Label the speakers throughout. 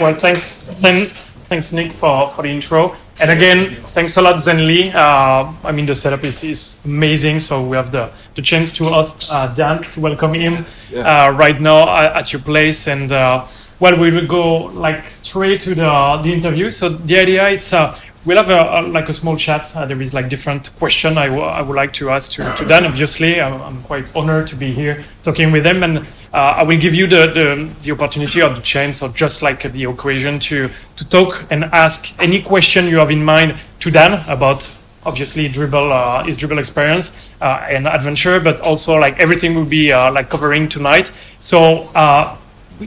Speaker 1: Well, thanks, thank, thanks Nick for, for the intro. And again, thanks a lot Zenly. Uh, I mean, the setup is, is amazing. So we have the, the chance to host uh, Dan to welcome him
Speaker 2: Yeah.
Speaker 1: uh, right now at, at your place. And uh, well, we will go like straight to the, the interview. So the idea is uh, we'll have a, a, like a small chat. Uh, there is like different question I, I would like to ask to, to Dan. Obviously, I'm, I'm quite honored to be here talking with him, and uh, I will give you the, the, the opportunity or the chance or just like the occasion to to talk and ask any question you have in mind to Dan about obviously dribbble uh, his dribbble experience uh, and adventure, but also like everything will be uh, like covering tonight. So. Uh,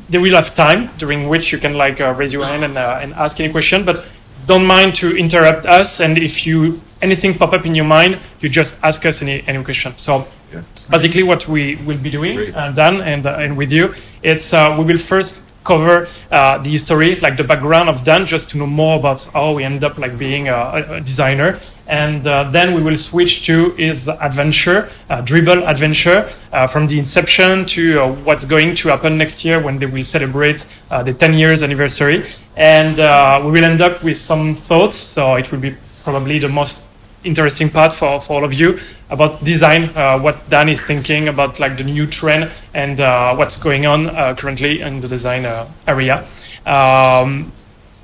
Speaker 1: they will have time during which you can like uh, raise your hand and, uh, and ask any question but don't mind to interrupt us and if you anything pop up in your mind you just ask us any, any question so
Speaker 2: Yeah.
Speaker 1: basically what we will be doing uh, dan and, uh, and with you it's uh, we will first cover uh, the history like the background of dan just to know more about how we end up like being a, a- designer. And uh, then we will switch to his adventure uh, dribbble adventure uh, from the inception to uh, what's going to happen next year when they will celebrate uh, the 10 years anniversary. And we will end up with some thoughts so it will be probably the most interesting part for, for all of you about design, uh, what Dan is thinking about like the new trend and uh, what's going on uh, currently in the design uh, area. Um,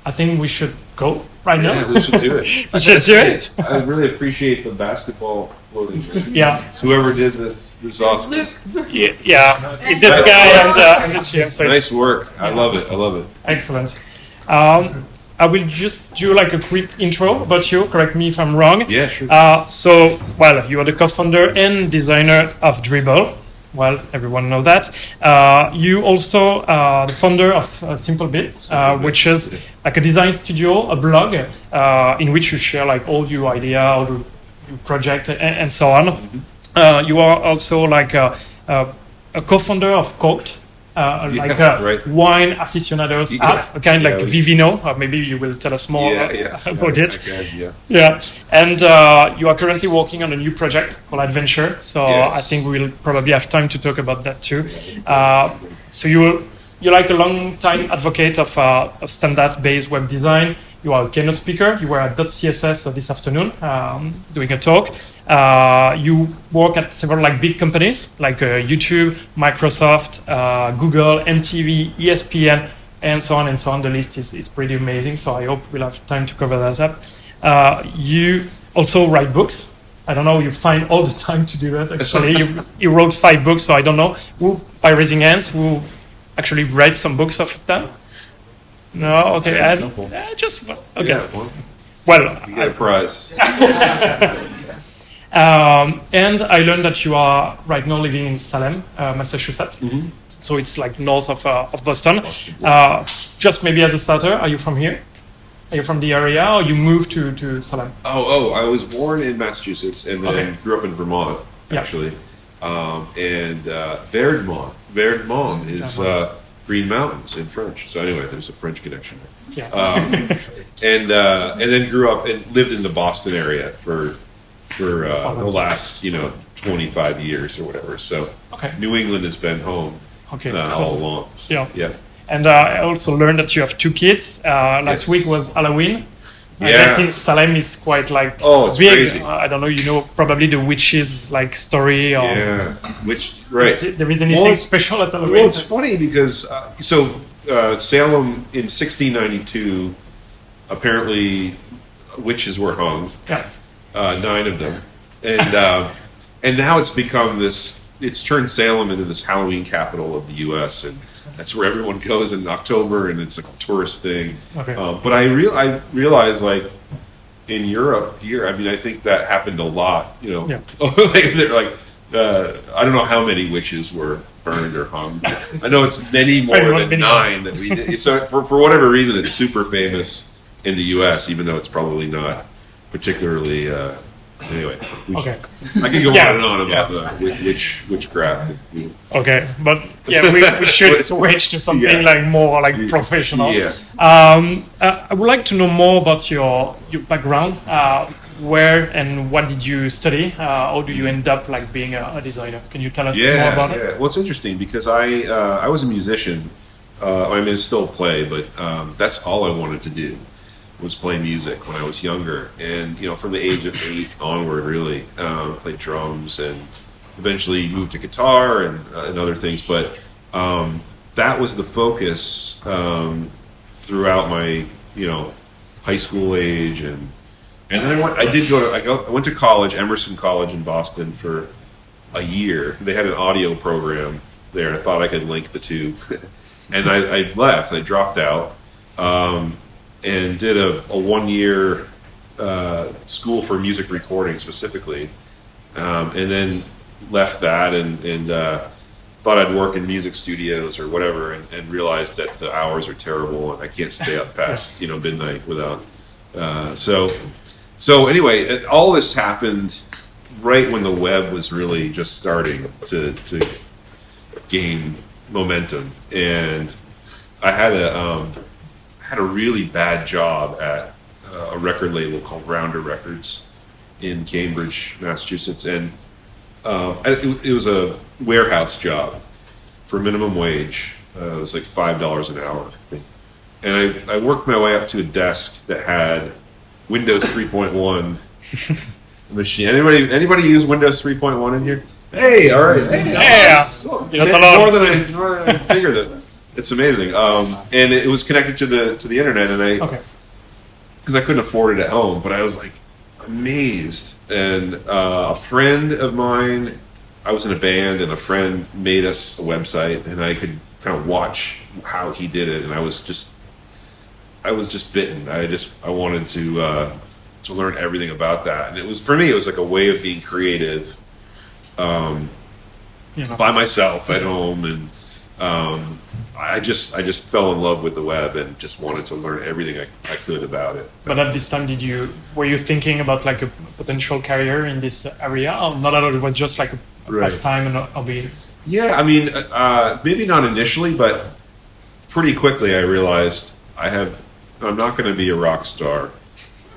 Speaker 1: I think we should go right
Speaker 2: Yeah,
Speaker 1: now.
Speaker 2: we should do it.
Speaker 1: We should do it.
Speaker 2: I really appreciate the basketball floating.
Speaker 1: Yeah.
Speaker 2: Whoever did this, this is awesome.
Speaker 1: Yeah, yeah. It's this guy and, uh, and it's him. So
Speaker 2: Nice
Speaker 1: it's
Speaker 2: work. I love it. I love it.
Speaker 1: excellent. Um, I will just do like a quick intro about you. Correct me if I'm wrong.
Speaker 2: Yeah, sure.
Speaker 1: Uh, so, well, you are the co-founder and designer of Dribbble. Well, everyone know that. Uh, you also are the founder of uh, Simple Bit, uh, which is like a design studio, a blog, uh, in which you share like all your idea, all your project, and, and so on. Uh, you are also like a, a, a co-founder of Cork'd, uh,
Speaker 2: Yeah,
Speaker 1: like a
Speaker 2: right.
Speaker 1: wine aficionados
Speaker 2: Yeah.
Speaker 1: app, a kind
Speaker 2: Yeah,
Speaker 1: like
Speaker 2: we-
Speaker 1: Vivino. Uh, maybe you will tell us more uh, about it.
Speaker 2: Okay, yeah.
Speaker 1: Yeah, and uh, you are currently working on a new project called Adventure. So
Speaker 2: Yes.
Speaker 1: I think we will probably have time to talk about that too. Uh, so you you're like a long time advocate of, uh, of standard-based web design. You are a keynote speaker. You were at .css this afternoon um, doing a talk. Uh, you work at several like big companies like uh, YouTube, Microsoft, uh, Google, MTV, ESPN, and so on and so on. The list is, is pretty amazing. So I hope we'll have time to cover that up. Uh, you also write books. I don't know. You find all the time to do that. Actually, you, you wrote five books. So I don't know who, by raising hands, who actually read some books of them. No, okay,
Speaker 2: Yeah, a
Speaker 1: and, uh, just okay.
Speaker 2: Yeah, well,
Speaker 1: Well,
Speaker 2: you get a prize.
Speaker 1: um, and I learned that you are right now living in Salem, uh, Massachusetts.
Speaker 2: Mhm.
Speaker 1: So it's like north of, uh, of Boston.
Speaker 2: Boston.
Speaker 1: Uh, just maybe as a starter, are you from here? Are you from the area, or you moved to, to Salem?
Speaker 2: Oh, oh, I was born in Massachusetts and then
Speaker 1: Okay.
Speaker 2: grew up in Vermont,
Speaker 1: Yeah.
Speaker 2: actually. Um, and uh, Verdemont. Verdemont is uh, Green Mountains in French. So anyway, there's a French connection.
Speaker 1: Yeah.
Speaker 2: Um, and uh, and then grew up and lived in the Boston area for for uh, the last you know 25 years or whatever. So
Speaker 1: okay.
Speaker 2: New England has been home
Speaker 1: Okay.
Speaker 2: uh,
Speaker 1: cool.
Speaker 2: all along. So,
Speaker 1: Yeah.
Speaker 2: yeah.
Speaker 1: And uh, I also learned that you have two kids. Uh, last
Speaker 2: Yes.
Speaker 1: week was Halloween.
Speaker 2: Yeah.
Speaker 1: I guess in Salem is quite like
Speaker 2: Oh, it's
Speaker 1: big.
Speaker 2: crazy.
Speaker 1: Uh, I don't know. You know probably the witches like story or
Speaker 2: Yeah, which right.
Speaker 1: there is anything
Speaker 2: Well,
Speaker 1: special at Halloween.
Speaker 2: Well, it's funny because uh, so uh, Salem in 1692, apparently witches were hung,
Speaker 1: yeah.
Speaker 2: Uh, nine of them, and uh, and now it's become this. It's turned Salem into this Halloween capital of the U.S. and that's where everyone goes in October, and it's like a tourist thing.
Speaker 1: Okay.
Speaker 2: Uh, but I real I realize like in Europe here, I mean, I think that happened a lot. You know,
Speaker 1: Yeah.
Speaker 2: they're like uh, I don't know how many witches were burned or hung. I know it's many more than nine. That we did. So for for whatever reason, it's super famous in the U.S., even though it's probably not particularly. Uh, anyway, we
Speaker 1: Okay.
Speaker 2: I could go
Speaker 1: Yeah.
Speaker 2: on and on about
Speaker 1: Yeah.
Speaker 2: the witchcraft. If you,
Speaker 1: Okay, but yeah, we, we should switch to something
Speaker 2: Yeah.
Speaker 1: like more like professional.
Speaker 2: Yes.
Speaker 1: Um, uh, I would like to know more about your your background. Uh, where and what did you study? Uh, how do you end up like being a, a designer? Can you tell us
Speaker 2: yeah,
Speaker 1: more about
Speaker 2: yeah.
Speaker 1: it?
Speaker 2: Well, it's interesting because I uh, I was a musician. Uh, I mean, I still play, but um, that's all I wanted to do was play music when I was younger, and you know, from the age of eight onward, really um, played drums and eventually moved to guitar and, uh, and other things. But um, that was the focus um, throughout my you know high school age and and then I went. I did go to. I, go, I went to college, Emerson College in Boston, for a year. They had an audio program there. And I thought I could link the two, and I, I left. I dropped out um, and did a, a one year uh, school for music recording specifically, um, and then left that and and uh, thought I'd work in music studios or whatever, and, and realized that the hours are terrible and I can't stay up past you know midnight without. Uh, so so anyway, it, all this happened right when the web was really just starting to to gain momentum, and I had a um, had a really bad job at uh, a record label called Rounder Records in Cambridge, Massachusetts, and um, it, it was a warehouse job for minimum wage. Uh, it was like five dollars an hour, I think. And I, I worked my way up to a desk that had Windows 3.1 machine. Anybody anybody use Windows 3.1 in here? Hey, all right. Hey,
Speaker 1: Yeah.
Speaker 2: so-
Speaker 1: You're not alone.
Speaker 2: more than I, more than I figured. It. It's amazing. Um, and it was connected to the to the internet, and I
Speaker 1: Okay.
Speaker 2: because I couldn't afford it at home. But I was like amazed. And uh, a friend of mine, I was in a band, and a friend made us a website, and I could kind of watch how he did it, and I was just, I was just bitten. I just I wanted to uh, to learn everything about that, and it was for me, it was like a way of being creative
Speaker 1: You know.
Speaker 2: by myself at home and um, I just I just fell in love with the web and just wanted to learn everything I, I could about it.
Speaker 1: But at this time, did you were you thinking about like a potential career in this area? Or not at all. It was just like a,
Speaker 2: Right.
Speaker 1: pastime and a hobby.
Speaker 2: Yeah, I mean, uh, maybe not initially, but pretty quickly I realized I have I'm not going to be a rock star.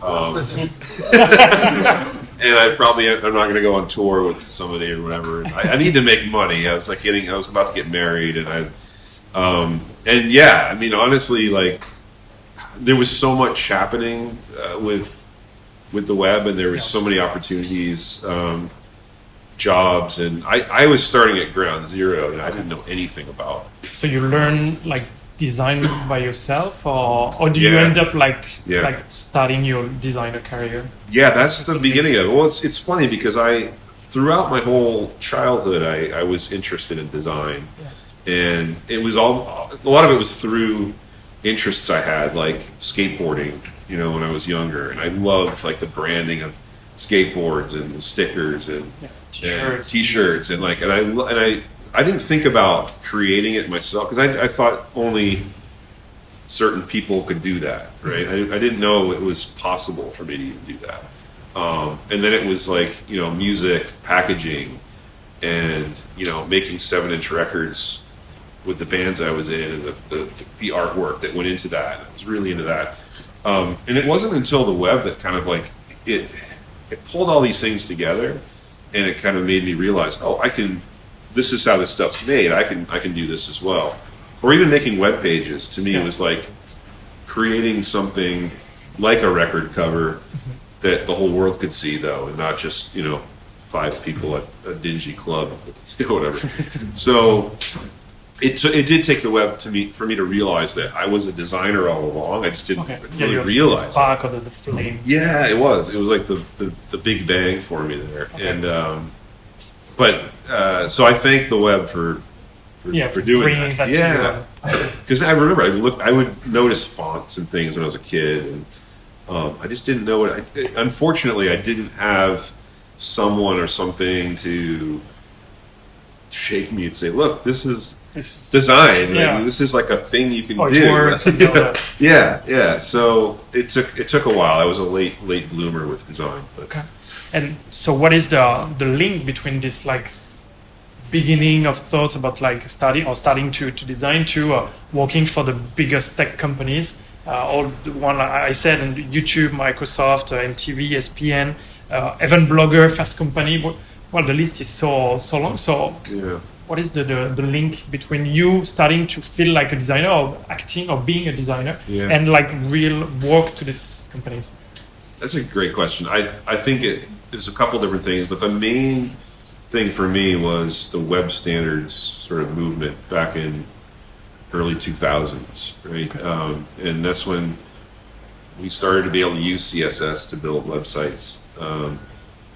Speaker 2: Um, and I probably I'm not going to go on tour with somebody or whatever. I, I need to make money. I was like getting I was about to get married, and I um, and yeah, I mean honestly, like there was so much happening uh, with with the web, and there was so many opportunities, um, jobs, and I I was starting at ground zero, and I didn't know anything about.
Speaker 1: So you learn like design by yourself, or or do you end up like
Speaker 2: Yeah.
Speaker 1: like starting your designer career?
Speaker 2: Yeah, that's the beginning of it. Well, it's it's funny because I throughout my whole childhood I, I was interested in design, and it was all a lot of it was through interests I had like skateboarding. You know, when I was younger, and I loved like the branding of skateboards and stickers and
Speaker 1: Yeah, t-shirts.
Speaker 2: t-shirts and like and I and I I didn't think about creating it myself because I, I thought only certain people could do that right I, I didn't know it was possible for me to even do that um, and then it was like you know music packaging and you know making seven inch records with the bands I was in and the, the, the artwork that went into that. I was really into that. Um, and it wasn't until the web that kind of like it it pulled all these things together and it kind of made me realize oh I can this is how this stuff's made. I can I can do this as well. Or even making web pages to me
Speaker 1: Yeah.
Speaker 2: it was like creating something like a record cover that the whole world could see though and not just you know five people at a dingy club whatever. So it, t- it did take the web to me for me to realize that I was a designer all along I just didn't
Speaker 1: Okay.
Speaker 2: really
Speaker 1: you have
Speaker 2: realize
Speaker 1: the
Speaker 2: it.
Speaker 1: spark or the, the flame.
Speaker 2: Yeah, it was. It was like the, the, the big bang for me there.
Speaker 1: Okay.
Speaker 2: And um, but uh, so I thank the web for for,
Speaker 1: Yeah,
Speaker 2: for
Speaker 1: for
Speaker 2: doing that.
Speaker 1: that
Speaker 2: yeah, because I remember I looked. I would notice fonts and things when I was a kid, and um, I just didn't know what. I, unfortunately, I didn't have someone or something to shake me and say, "Look, this is."
Speaker 1: It's,
Speaker 2: Design, like,
Speaker 1: Yeah.
Speaker 2: this is like a thing you can
Speaker 1: Oh,
Speaker 2: do.
Speaker 1: and.
Speaker 2: Yeah, yeah. So it took it took a while. I was a late late bloomer with design, but
Speaker 1: Okay. And so, what is the the link between this like beginning of thoughts about like studying or starting to to design to uh, working for the biggest tech companies uh, all the one I said, and YouTube, Microsoft, uh, MTV, ESPN, uh, even Blogger, Fast Company. Well, the list is so so long. So,
Speaker 2: Yeah.
Speaker 1: What is the, the, the link between you starting to feel like a designer or acting or being a designer
Speaker 2: Yeah.
Speaker 1: and like real work to these companies?
Speaker 2: That's a great question. I, I think it there's a couple different things, but the main thing for me was the web standards sort of movement back in early 2000s, right? Um, and that's when we started to be able to use CSS to build websites. Um,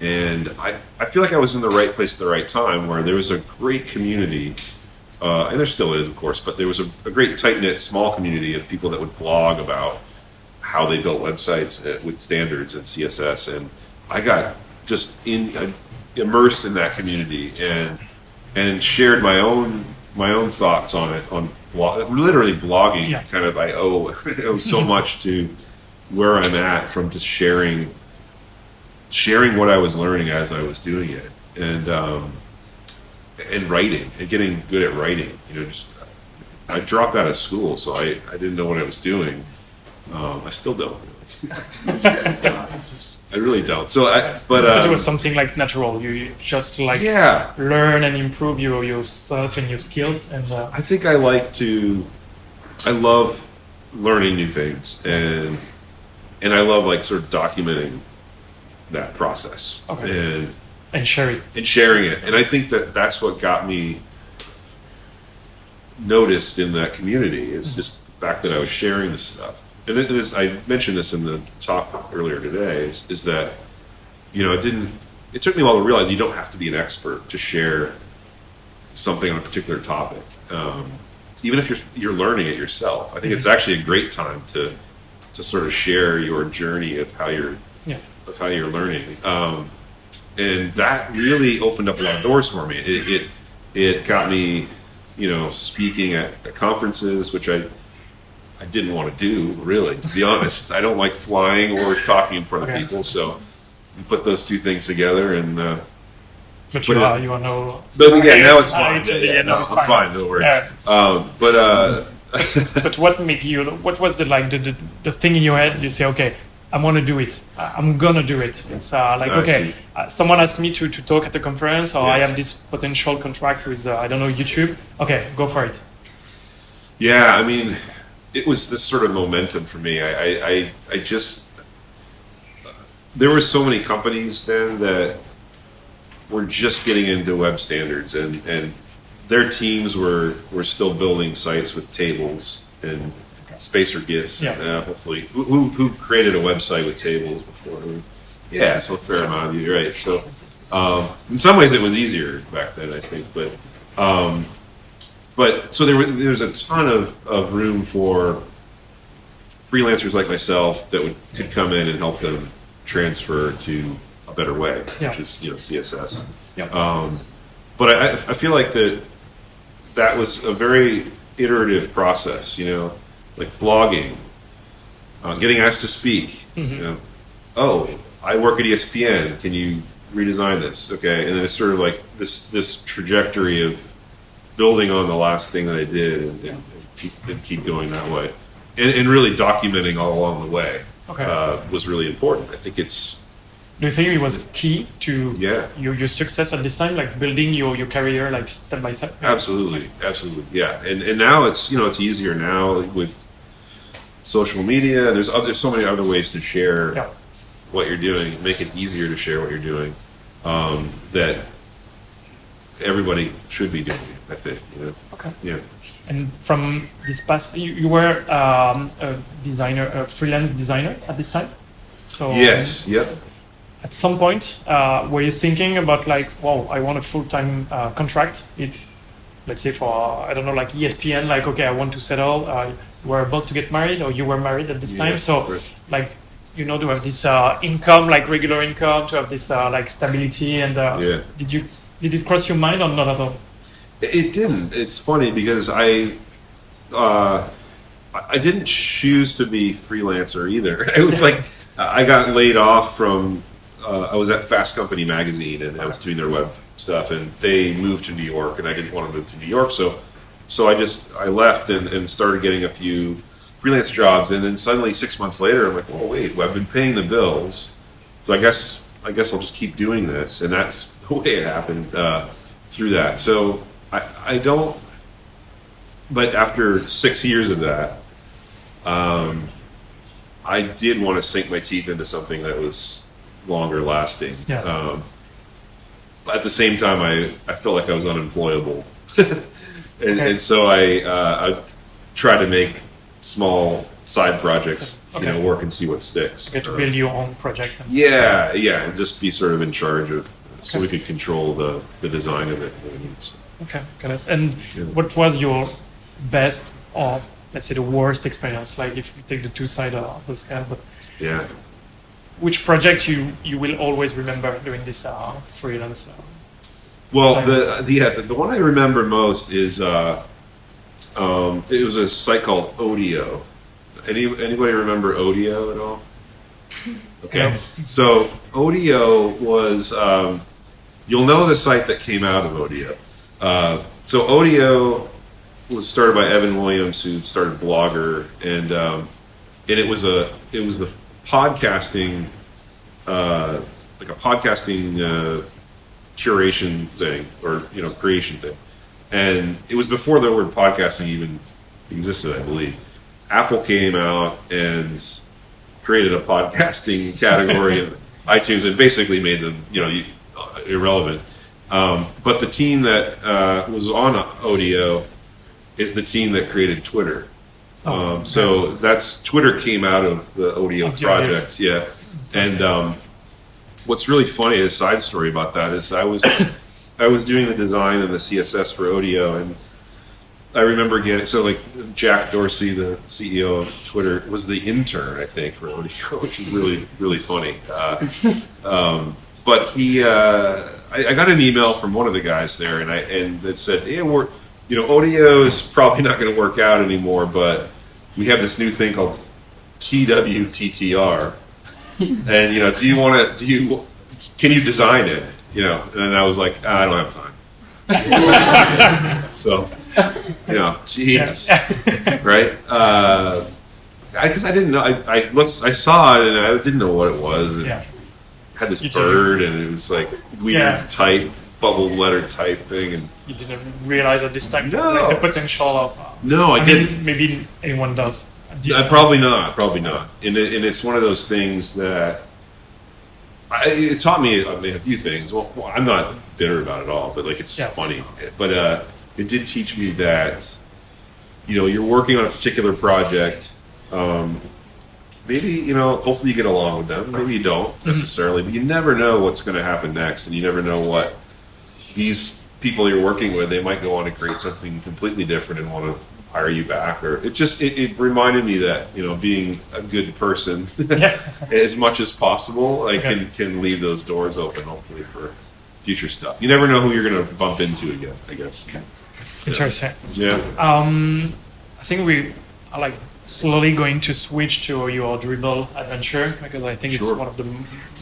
Speaker 2: and I, I feel like I was in the right place at the right time where there was a great community, uh, and there still is, of course, but there was a, a great tight knit small community of people that would blog about how they built websites uh, with standards and CSS, and I got just in uh, immersed in that community and and shared my own my own thoughts on it on blog, literally blogging.
Speaker 1: Yeah.
Speaker 2: Kind of, I owe I owe so much to where I'm at from just sharing sharing what I was learning as I was doing it, and um, and writing and getting good at writing. You know, just I dropped out of school, so I, I didn't know what I was doing. Um, I still don't. Really. I really don't. So, I, but,
Speaker 1: But it was
Speaker 2: um,
Speaker 1: something like natural. You you just like
Speaker 2: yeah,
Speaker 1: learn and improve your yourself and your skills and uh,
Speaker 2: I think I like to. I love learning new things, and and I love like sort of documenting that process
Speaker 1: Okay.
Speaker 2: and
Speaker 1: and share it.
Speaker 2: and sharing it. And I think that that's what got me noticed in that community is just the fact that I was sharing this stuff. And it is, I mentioned this in the talk earlier today is, is that, you know, it didn't, it took me a while to realize you don't have to be an expert to share something on a particular topic. Um, even if you're, you're learning it yourself, I think it's actually a great time to, to sort of share your journey of how you're, Of how you're learning. Um, and that really opened up a lot of doors for me. It it, it got me, you know, speaking at, at conferences, which I I didn't want to do really. To be honest, I don't like flying or talking in front of
Speaker 1: Okay.
Speaker 2: people. So you put those two things together, and uh,
Speaker 1: But you
Speaker 2: But
Speaker 1: are you are no.
Speaker 2: but yeah, now it's
Speaker 1: Uh,
Speaker 2: fine.
Speaker 1: it's-
Speaker 2: Yeah, yeah,
Speaker 1: yeah,
Speaker 2: no,
Speaker 1: it's fine.
Speaker 2: fine. Don't worry.
Speaker 1: Yeah.
Speaker 2: Um, but uh,
Speaker 1: But what make you? What was the like the, the, the thing in your head? You say, okay, I want to do it. I'm gonna do it. It's uh, like
Speaker 2: I
Speaker 1: okay, uh, someone asked me to, to talk at the conference, or I have this potential contract with uh, I don't know YouTube. Okay, go for it.
Speaker 2: Yeah, I mean, it was this sort of momentum for me. I, I, I, I just there were so many companies then that were just getting into web standards, and and their teams were were still building sites with tables and spacer gifs.
Speaker 1: Yeah.
Speaker 2: Uh, hopefully, who, who who created a website with tables before? Yeah, so a fair amount of you, right? So, um, in some ways, it was easier back then, I think, but. Um, but so there, were, there was a ton of, of room for freelancers like myself that would could come in and help them transfer to a better way,
Speaker 1: Yeah.
Speaker 2: which is you know CSS.
Speaker 1: Yeah.
Speaker 2: Um, but I, I feel like that that was a very iterative process. You know, like blogging, uh, getting asked to speak. You know, oh, I work at ESPN. Can you redesign this? Okay, and then it's sort of like this this trajectory of building on the last thing that I did and, and, and, keep, and keep going that way, and, and really documenting all along the way
Speaker 1: Okay.
Speaker 2: uh, was really important. I think it's
Speaker 1: Do you think it was key to
Speaker 2: Yeah.
Speaker 1: your, your success at this time, like building your, your career like step by step?
Speaker 2: Absolutely, absolutely, yeah. And and now it's you know it's easier now with social media. There's other there's so many other ways to share
Speaker 1: Yeah.
Speaker 2: what you're doing, make it easier to share what you're doing. Um, that everybody should be doing. I think you know.
Speaker 1: Okay.
Speaker 2: Yeah.
Speaker 1: And from this past, you, you were um, a designer, a freelance designer at this time. So
Speaker 2: Yes. Yep.
Speaker 1: at some point, uh, were you thinking about like, wow, I want a full-time uh, contract? It, let's say for I don't know, like ESPN, like okay, I want to settle. Uh, were about to get married, or you were married at this
Speaker 2: Yeah,
Speaker 1: time, so
Speaker 2: right.
Speaker 1: like you know to have this uh, income, like regular income, to have this uh, like stability. And uh,
Speaker 2: Yeah.
Speaker 1: did you did it cross your mind or not at all?
Speaker 2: It didn't. It's funny because I, uh, I I didn't choose to be freelancer either. It was like I got laid off from. Uh, I was at Fast Company magazine and I was doing their web stuff, and they moved to New York, and I didn't want to move to New York, so so I just I left and, and started getting a few freelance jobs, and then suddenly six months later, I'm like, oh wait, well, I've been paying the bills, so I guess I guess I'll just keep doing this, and that's the way it happened uh, through that. So I, I don't, but after six years of that, um, I did want to sink my teeth into something that was longer lasting.
Speaker 1: Yeah.
Speaker 2: Um, but at the same time, I, I felt like I was unemployable. and,
Speaker 1: Okay.
Speaker 2: and so I, uh, I tried to make small side projects,
Speaker 1: Okay.
Speaker 2: you know, work and see what sticks.
Speaker 1: Get to
Speaker 2: Uh,
Speaker 1: build your own project. And
Speaker 2: yeah, yeah, and just be sort of in charge of, so
Speaker 1: Okay.
Speaker 2: we could control the, the design of it.
Speaker 1: Okay, got it. And
Speaker 2: Yeah.
Speaker 1: what was your best or let's say the worst experience? Like if you take the two sides of the scale, but
Speaker 2: yeah.
Speaker 1: which project you you will always remember doing this uh, freelance? Uh,
Speaker 2: Well, the the yeah, the, the one I remember most is uh, um, it was a site called Odeo. Any anybody remember Odeo at all? Okay, so Odeo was um, you'll know the site that came out of Odeo. Uh, so Odeo was started by Evan Williams, who started Blogger, and um, and it was a it was the podcasting uh, like a podcasting uh, curation thing or you know creation thing, and it was before the word podcasting even existed, I believe. Apple came out and created a podcasting category in iTunes and basically made them you know irrelevant. Um, but the team that uh, was on Odeo is the team that created Twitter.
Speaker 1: Oh,
Speaker 2: um, so that's Twitter came out of the Odeo project, yeah. And um, what's really funny, a side story about that is I was I was doing the design and the CSS for Odeo, and I remember getting so like Jack Dorsey, the CEO of Twitter, was the intern I think for Odeo, which is really really funny. Uh, um, but he, uh, I, I got an email from one of the guys there, and I and that said, "Yeah, we're, you know, Odeo is probably not going to work out anymore, but we have this new thing called TWTTR, and you know, do you want to? Do you can you design it? You know?" And I was like, "Ah, "I don't have time." so, you know, Jesus, right? Uh, because I, didn't know. I, I looked, I saw it, and I didn't know what it was. and
Speaker 1: yeah.
Speaker 2: had this
Speaker 1: You
Speaker 2: bird, and it was like weird
Speaker 1: Yeah.
Speaker 2: type, bubble letter type thing, and
Speaker 1: You didn't realize at this time
Speaker 2: No.
Speaker 1: like, the potential of. Uh,
Speaker 2: no, I,
Speaker 1: I
Speaker 2: didn't.
Speaker 1: mean, maybe anyone does.
Speaker 2: Uh, probably not. Probably not. And, it, and it's one of those things that I, it taught me. I mean, a few things. Well, well, I'm not bitter about it all, but like it's
Speaker 1: Yeah.
Speaker 2: funny. But uh, it did teach me that you know you're working on a particular project. Um, maybe you know. Hopefully, you get along with them. Maybe you don't necessarily, but you never know what's going to happen next, and you never know what these people you're working with. They might go on to create something completely different and want to hire you back or it just it, it reminded me that you know being a good person
Speaker 1: Yeah.
Speaker 2: as much as possible i
Speaker 1: Okay.
Speaker 2: can can leave those doors open hopefully for future stuff you never know who you're going to bump into again i guess
Speaker 1: Interesting.
Speaker 2: yeah
Speaker 1: Um, I think we are like slowly going to switch to your dribbble adventure because I think
Speaker 2: Sure.
Speaker 1: it's one of the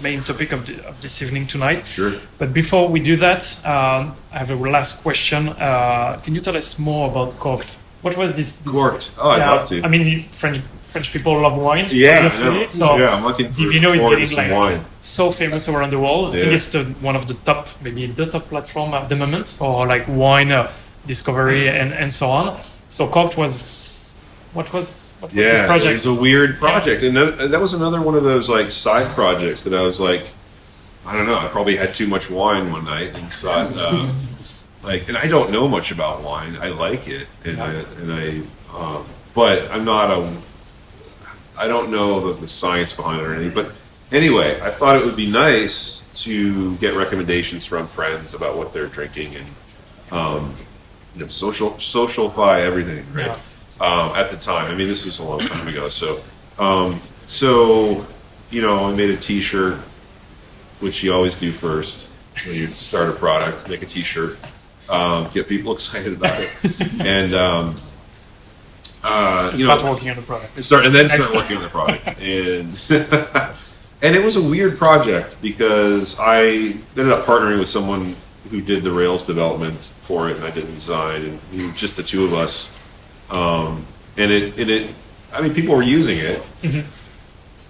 Speaker 1: main topic of, the, of this evening tonight.
Speaker 2: sure
Speaker 1: But before we do that, um, I have a last question. Uh, can you tell us more about Cork'd? What was this? this
Speaker 2: Cork'd. Oh, I'd
Speaker 1: Yeah,
Speaker 2: love to.
Speaker 1: I mean, French French people love wine.
Speaker 2: yeah
Speaker 1: obviously.
Speaker 2: know.
Speaker 1: So
Speaker 2: yeah i'm looking for
Speaker 1: Vivino is
Speaker 2: forward to
Speaker 1: getting like
Speaker 2: wine
Speaker 1: so famous around the world. Yeah. I think it's the, one of the top, maybe the top platform at the moment for like wine uh, discovery and, and so on. So Cork'd was what was what was this
Speaker 2: yeah
Speaker 1: project?
Speaker 2: it was a weird project and that, and that was another one of those like side projects that i was like i don't know i probably had too much wine one night and thought uh, like and i don't know much about wine i like it and i and i um, but i'm not a i don't know the, the science behind it or anything but anyway i thought it would be nice to get recommendations from friends about what they're drinking and um, you know, social socialify everything right
Speaker 1: Yeah.
Speaker 2: um, at the time. I mean, this was a long time ago. So, um, so you know, I made a T-shirt, which you always do first when you start a product. Make a T-shirt, um, get people excited about it, and um, uh, you
Speaker 1: Start
Speaker 2: know,
Speaker 1: working on the product.
Speaker 2: start and then start working on the product and and it was a weird project because I ended up partnering with someone who did the Rails development for it, and I did the design, and we were just the two of us. Um, and it and it I mean, people were using it.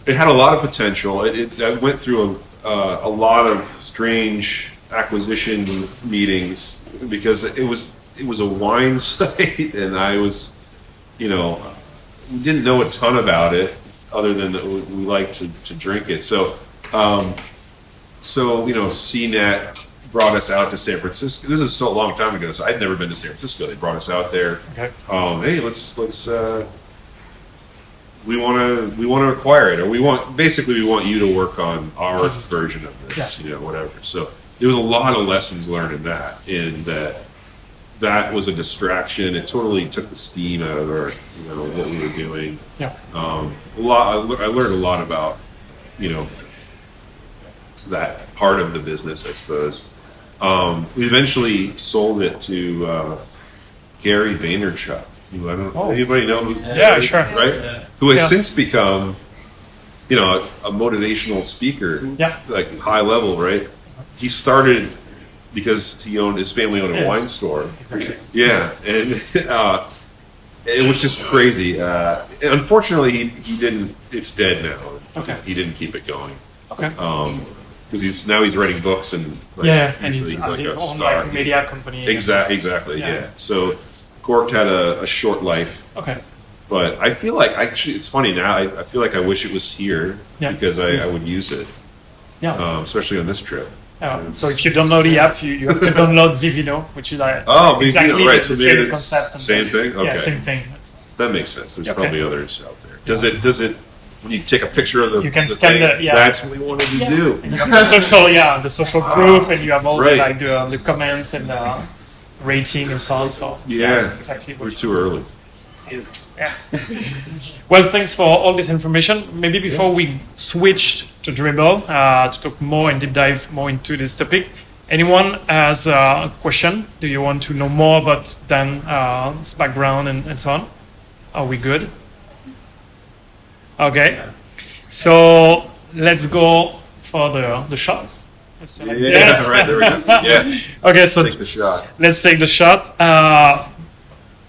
Speaker 2: It had a lot of potential. It, it I went through a, uh, a lot of strange acquisition meetings because it was it was a wine site, and I was, you know, we didn't know a ton about it other than that we, we like to, to drink it. So, um, so you know, CNET brought us out to San Francisco. This is so a long time ago, so I'd never been to San Francisco. They brought us out there.
Speaker 1: Okay.
Speaker 2: Um, hey, let's let's uh, we want to we want to acquire it, or we want basically we want you to work on our version of this,
Speaker 1: Yeah.
Speaker 2: you know, whatever. So there was a lot of lessons learned in that, in that that was a distraction. It totally took the steam out of our, you know, what we were doing.
Speaker 1: Yeah.
Speaker 2: Um, a lot. I, lear- I learned a lot about, you know, that part of the business. I suppose. Um, we eventually sold it to uh, Gary Vaynerchuk. Who I don't.
Speaker 1: Oh.
Speaker 2: Anybody know? Who,
Speaker 1: Yeah, sure.
Speaker 2: Right. Yeah. Who has
Speaker 1: Yeah.
Speaker 2: since become, you know, a, a motivational speaker.
Speaker 1: Yeah.
Speaker 2: Like high level, right? He started because he owned his family owned a
Speaker 1: Yes.
Speaker 2: wine store.
Speaker 1: Exactly.
Speaker 2: Yeah, and uh, it was just crazy. Uh, unfortunately, he, he didn't. It's dead now.
Speaker 1: Okay.
Speaker 2: He didn't keep it going
Speaker 1: Okay.
Speaker 2: because he's now he's writing books and like,
Speaker 1: yeah, and he's, he's,
Speaker 2: like a
Speaker 1: own
Speaker 2: star.
Speaker 1: like media company.
Speaker 2: Exactly. Exactly.
Speaker 1: Yeah.
Speaker 2: Yeah. So Cork'd had a, a short life,
Speaker 1: Okay.
Speaker 2: but I feel like actually it's funny now. I, I feel like I wish it was here
Speaker 1: Yeah.
Speaker 2: because I, I would use it,
Speaker 1: Yeah.
Speaker 2: um, especially on this trip.
Speaker 1: Uh, so if you don't the app, you, you have to download Vivino, which is like
Speaker 2: Oh, Vivino,
Speaker 1: exactly
Speaker 2: right,
Speaker 1: the,
Speaker 2: so
Speaker 1: the
Speaker 2: maybe
Speaker 1: same concept.
Speaker 2: same thing?
Speaker 1: Yeah,
Speaker 2: Okay.
Speaker 1: same thing. It's-
Speaker 2: That makes sense. There's
Speaker 1: Okay.
Speaker 2: probably others out there. Does it? Does it? When you take a picture of the,
Speaker 1: You can
Speaker 2: the
Speaker 1: scan
Speaker 2: thing,
Speaker 1: the- yeah.
Speaker 2: That's what we wanted to do.
Speaker 1: And you have the social, yeah, the social proof, and you have all
Speaker 2: Right.
Speaker 1: the, like the, the comments and the rating and so on. So
Speaker 2: Yeah.
Speaker 1: exactly. what
Speaker 2: We're too early.
Speaker 1: Yeah. well, thanks for all this information. Maybe before we switch to Dribbble uh, to talk more and deep dive more into this topic, anyone has a question? Do you want to know more about Dan's uh, background and, and so on? Are we good? Okay. So let's go for the the shot. Let's say
Speaker 2: Yeah,
Speaker 1: like this.
Speaker 2: right there we go. Yeah,
Speaker 1: Okay, so
Speaker 2: take the shot.
Speaker 1: let's take the shot. Uh,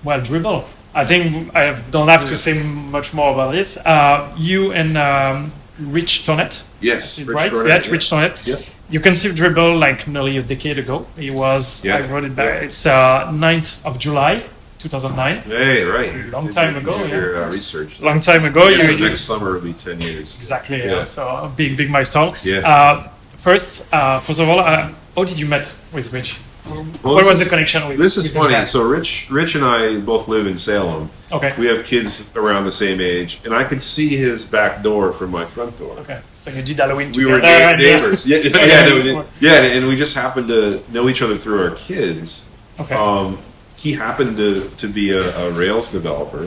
Speaker 1: well, dribbble. I think I have- don't have to say much more about this. Uh, you and um, Rich Thornett,
Speaker 2: Yes, Rich
Speaker 1: right? Yeah,
Speaker 2: yeah.
Speaker 1: Rich Thornett.
Speaker 2: Yep.
Speaker 1: You conceived dribbble like nearly a decade ago. It was
Speaker 2: Yeah.
Speaker 1: I wrote it back. It's uh, 9th of July, 2009.
Speaker 2: Hey, right.
Speaker 1: Long time ago, yeah.
Speaker 2: Your uh, research.
Speaker 1: Long time ago.
Speaker 2: Yeah, so
Speaker 1: you, you-
Speaker 2: next summer will be ten years.
Speaker 1: exactly. Yeah.
Speaker 2: Yeah.
Speaker 1: So a big, big milestone.
Speaker 2: Yeah.
Speaker 1: Uh, first, uh, first of all, uh, how did you met with Rich?
Speaker 2: Well,
Speaker 1: what
Speaker 2: this
Speaker 1: was
Speaker 2: is-
Speaker 1: the connection with?
Speaker 2: This is
Speaker 1: with
Speaker 2: funny. So Rich, Rich and I both live in Salem.
Speaker 1: okay.
Speaker 2: We have kids around the same age, and I could see his back door from my front door.
Speaker 1: Okay, so you did Halloween
Speaker 2: We were na- neighbors. Yeah, yeah, yeah, no, we did- yeah, and we just happened to know each other through our kids.
Speaker 1: Okay.
Speaker 2: Um, he happened to, to be a, a Rails developer,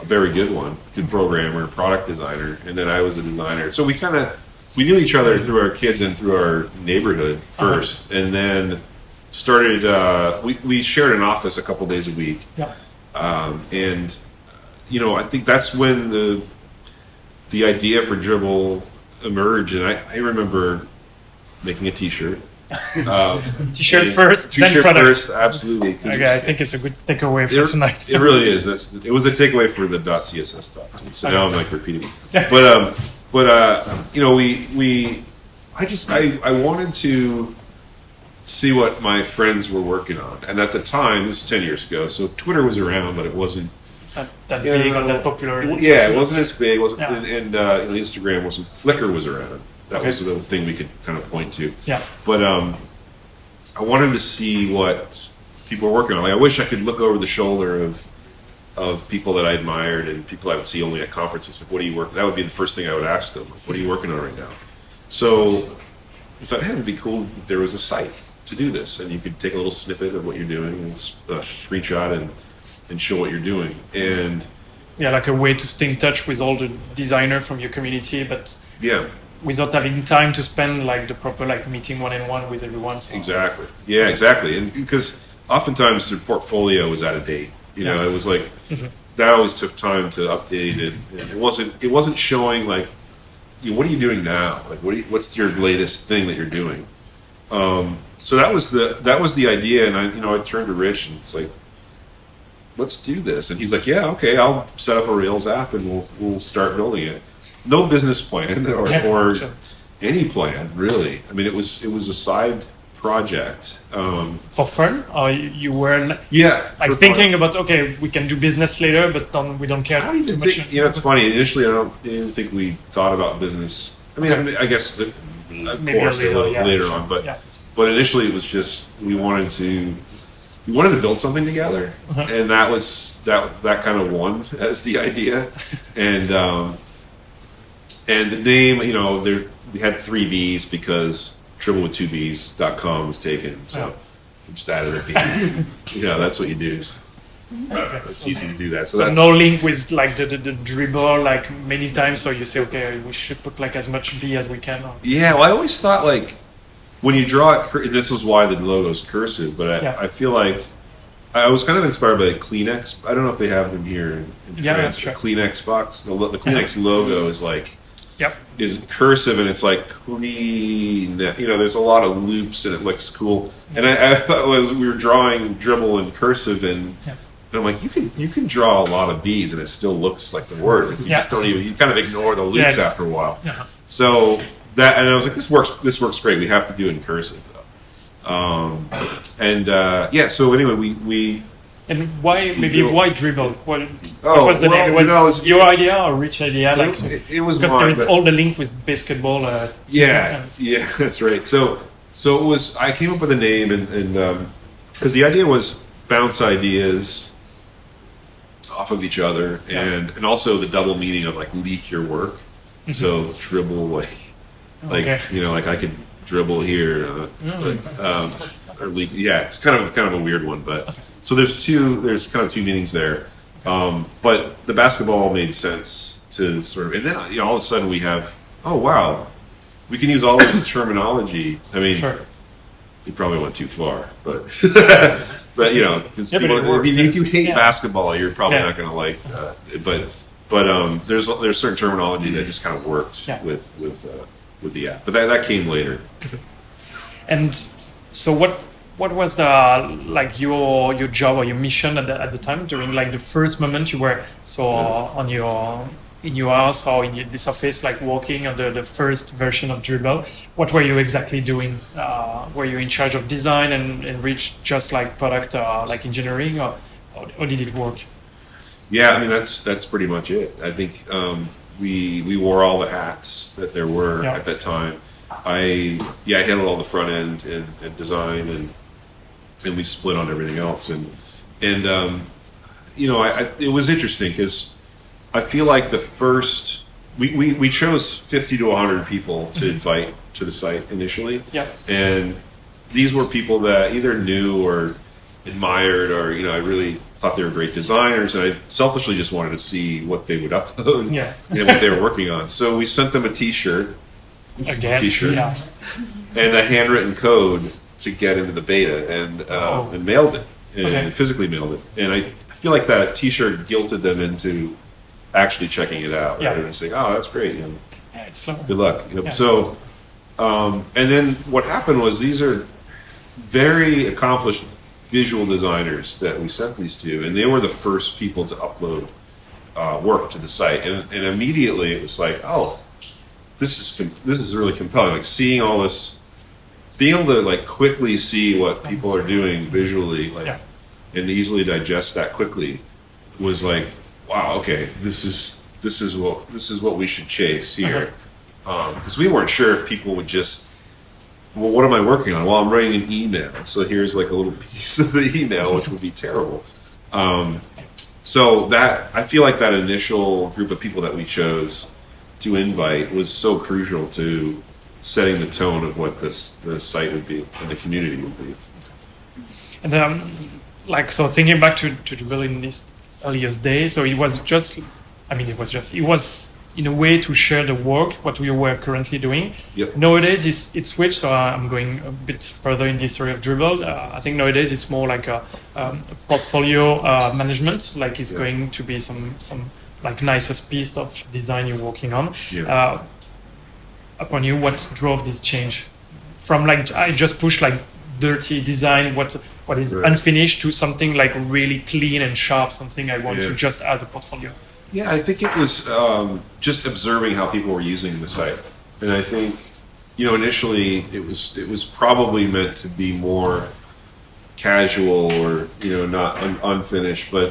Speaker 2: a very good one, good programmer, product designer, and then I was a designer. So we kind of we knew each other through our kids and through our neighborhood 1st and then started. Uh, we we shared an office a couple days a week,
Speaker 1: yeah.
Speaker 2: um, and you know I think that's when the the idea for Dribbble emerged, and I, I remember making a T-shirt. Um,
Speaker 1: T-shirt first, then
Speaker 2: T-shirt
Speaker 1: product.
Speaker 2: first, absolutely.
Speaker 1: Okay, I think it's a good takeaway for
Speaker 2: it,
Speaker 1: tonight.
Speaker 2: it really is. That's it was the takeaway for the .css talk too. So now I'm like repeating. But um, but uh, you know, we we, I just I I wanted to see what my friends were working on, and at the time, this is ten years ago, so Twitter was around, but it wasn't.
Speaker 1: that, that big or that popular.
Speaker 2: it- yeah, it wasn't as big. wasn't
Speaker 1: Yeah.
Speaker 2: and, and uh, Instagram wasn't. Flickr was around. That
Speaker 1: Okay.
Speaker 2: was the thing we could kind of point to.
Speaker 1: Yeah.
Speaker 2: But um, I wanted to see what people were working on. Like, I wish I could look over the shoulder of of people that I admired and people I would see only at conferences. Like, what are you working? That would be the first thing I would ask them. Like, what are you working on right now? So I thought, hey, it'd be cool if there was a site to do this, and you could take a little snippet of what you're doing, and s- uh, screenshot, and and show what you're doing. And
Speaker 1: yeah, like a way to stay in touch with all the designer from your community, but
Speaker 2: yeah,
Speaker 1: without having time to spend like the proper like meeting one on one with everyone. So.
Speaker 2: Exactly. Yeah, exactly. And because oftentimes their portfolio was out of date. You know,
Speaker 1: Yeah.
Speaker 2: it was like that always took time to update it. And it wasn't. It wasn't showing like, you know, what are you doing now? Like, what? You, what's your latest thing that you're doing? Um, so that was the that was the idea. And I, you know, I turned to Rich and it's like, let's do this. And he's like, yeah, okay, I'll set up a Rails app and we'll we'll start building it. No business plan or,
Speaker 1: Yeah,
Speaker 2: or
Speaker 1: sure.
Speaker 2: any plan really. I mean, it was it was a side project. Um,
Speaker 1: For fun, or you, were
Speaker 2: yeah,
Speaker 1: like thinking
Speaker 2: fun.
Speaker 1: about okay, we can do business later, but don't, we don't care
Speaker 2: I don't
Speaker 1: too
Speaker 2: even
Speaker 1: much.
Speaker 2: You know, it's funny. Initially, I don't think we thought about business. I mean, I, mean, I guess the, of
Speaker 1: Maybe
Speaker 2: course
Speaker 1: later, yeah,
Speaker 2: later
Speaker 1: sure.
Speaker 2: on, but
Speaker 1: Yeah.
Speaker 2: but initially it was just we wanted to we wanted to build something together,
Speaker 1: Uh-huh.
Speaker 2: and that was that that kind of won as the idea, and um, and the name, you know, there we had three B's because triple with two B's dot com was taken, so
Speaker 1: Oh.
Speaker 2: we just added a B. you know, that's what you do. Just- Mm-hmm. It's easy to do that. So,
Speaker 1: So no link with like the, the, the dribble like many times. So you say okay, we should put like as much B as we can.
Speaker 2: Yeah, well, I always thought like when you draw it, this is why the logo is cursive, but I,
Speaker 1: Yeah.
Speaker 2: I feel like I was kind of inspired by Kleenex. I don't know if they have them here in, in
Speaker 1: Yeah,
Speaker 2: France.
Speaker 1: sure.
Speaker 2: The Kleenex box, the, the Kleenex logo is like
Speaker 1: Yep.
Speaker 2: is cursive and it's like clean. You know, there's a lot of loops and it looks cool. And I, I was we were drawing dribble and cursive and.
Speaker 1: Yeah.
Speaker 2: And I'm like, you can you can draw a lot of bees and it still looks like the word. You
Speaker 1: Yeah.
Speaker 2: just don't even you kind of ignore the loops
Speaker 1: Yeah.
Speaker 2: after a while. So that, and I was like, this works. This works great. We have to do it in cursive, though. Um, and uh, yeah. So anyway, we we
Speaker 1: And why maybe
Speaker 2: You-
Speaker 1: why dribbble? What,
Speaker 2: Oh,
Speaker 1: what was the
Speaker 2: well,
Speaker 1: name?
Speaker 2: you
Speaker 1: Was
Speaker 2: know, it's-
Speaker 1: your idea or Rich idea? Like
Speaker 2: it, it was
Speaker 1: because there is
Speaker 2: but-
Speaker 1: all the link with basketball. Uh,
Speaker 2: yeah, yeah, that's right. So so it was. I came up with a name, and and because the idea was bounce ideas off of each other,
Speaker 1: Yeah.
Speaker 2: and and also the double meaning of like leak your work. So dribble like like
Speaker 1: Okay.
Speaker 2: you know like I could dribble here, uh, but, um, or leak. Yeah, it's kind of kind of a weird one, but so there's two there's kind of two meanings there. Um, but the basketball made sense to sort of, and then you know, all of a sudden we have oh wow, we can use all this terminology. I mean,
Speaker 1: Sure.
Speaker 2: you probably went too far, but but you know, because
Speaker 1: Yeah,
Speaker 2: if, you, if you hate
Speaker 1: Yeah.
Speaker 2: basketball, you're probably
Speaker 1: Yeah.
Speaker 2: not going to like. Uh, but but um, there's there's certain terminology that just kind of works
Speaker 1: Yeah.
Speaker 2: with with uh, with the app, but that that came later.
Speaker 1: And so what what was the like your your job or your mission at the, at the time during like the first moment you were so on your in your house or in this office like working on the, the first version of Dribbble what were you exactly doing uh, were you in charge of design and, and reach just like product uh, like engineering or, or, or did it work
Speaker 2: Yeah, I mean that's that's pretty much it. I think um, we we wore all the hats that there were
Speaker 1: Yeah.
Speaker 2: at that time. I yeah, I handled all the front end and, and design and and we split on everything else and and um, you know I, I, it was interesting because I feel like the first we, we, we chose fifty to hundred people to invite to the site initially.
Speaker 1: Yeah.
Speaker 2: and these were people that either knew or admired or you know I really thought they were great designers and I selfishly just wanted to see what they would upload
Speaker 1: Yeah.
Speaker 2: and what they were working on. So we sent them a T-shirt
Speaker 1: again
Speaker 2: T-shirt.
Speaker 1: yeah
Speaker 2: and a handwritten code to get into the beta and uh,
Speaker 1: Oh.
Speaker 2: and mailed it and
Speaker 1: Okay.
Speaker 2: physically mailed it. And I feel like that T-shirt guilted them into actually checking it out.
Speaker 1: Yeah.
Speaker 2: Rather than saying, "Oh, that's great," you know,
Speaker 1: yeah it's clever.
Speaker 2: good luck. You know,
Speaker 1: Yeah.
Speaker 2: So, um, and then what happened was these are very accomplished visual designers that we sent these to, and they were the first people to upload uh, work to the site, and, and immediately it was like, oh, this is com- this is really compelling. Like seeing all this, being able to like quickly see what people are doing visually, like, and easily digest that quickly, was like, wow, okay, this is this is what this is what we should chase here, because we weren't sure if people would just. Well, what am I working on? Well, I'm writing an email. So here's like a little piece of the email, which would be terrible. Um, so that I feel like that initial group of people that we chose to invite was so crucial to setting the tone of what this the site would be and the community would be.
Speaker 1: And um, like so, thinking back to to in these earliest days, so it was just, I mean, it was just, it was in a way to share the work what we were currently doing.
Speaker 2: Yep.
Speaker 1: Nowadays, it's it switched. So I'm going a bit further in the history of Dribbble. Uh, I think nowadays it's more like a, um, a portfolio uh, management. Like it's
Speaker 2: Yeah.
Speaker 1: going to be some some like nicest piece of design you're working on.
Speaker 2: Yeah.
Speaker 1: Uh, upon you, what drove this change from like I just push like dirty design, what what is
Speaker 2: Right.
Speaker 1: unfinished, to something like really clean and sharp, something I want to just as a portfolio.
Speaker 2: Yeah, I think it was um, just observing how people were using the site, and I think you know initially it was it was probably meant to be more casual or you know not un- unfinished, but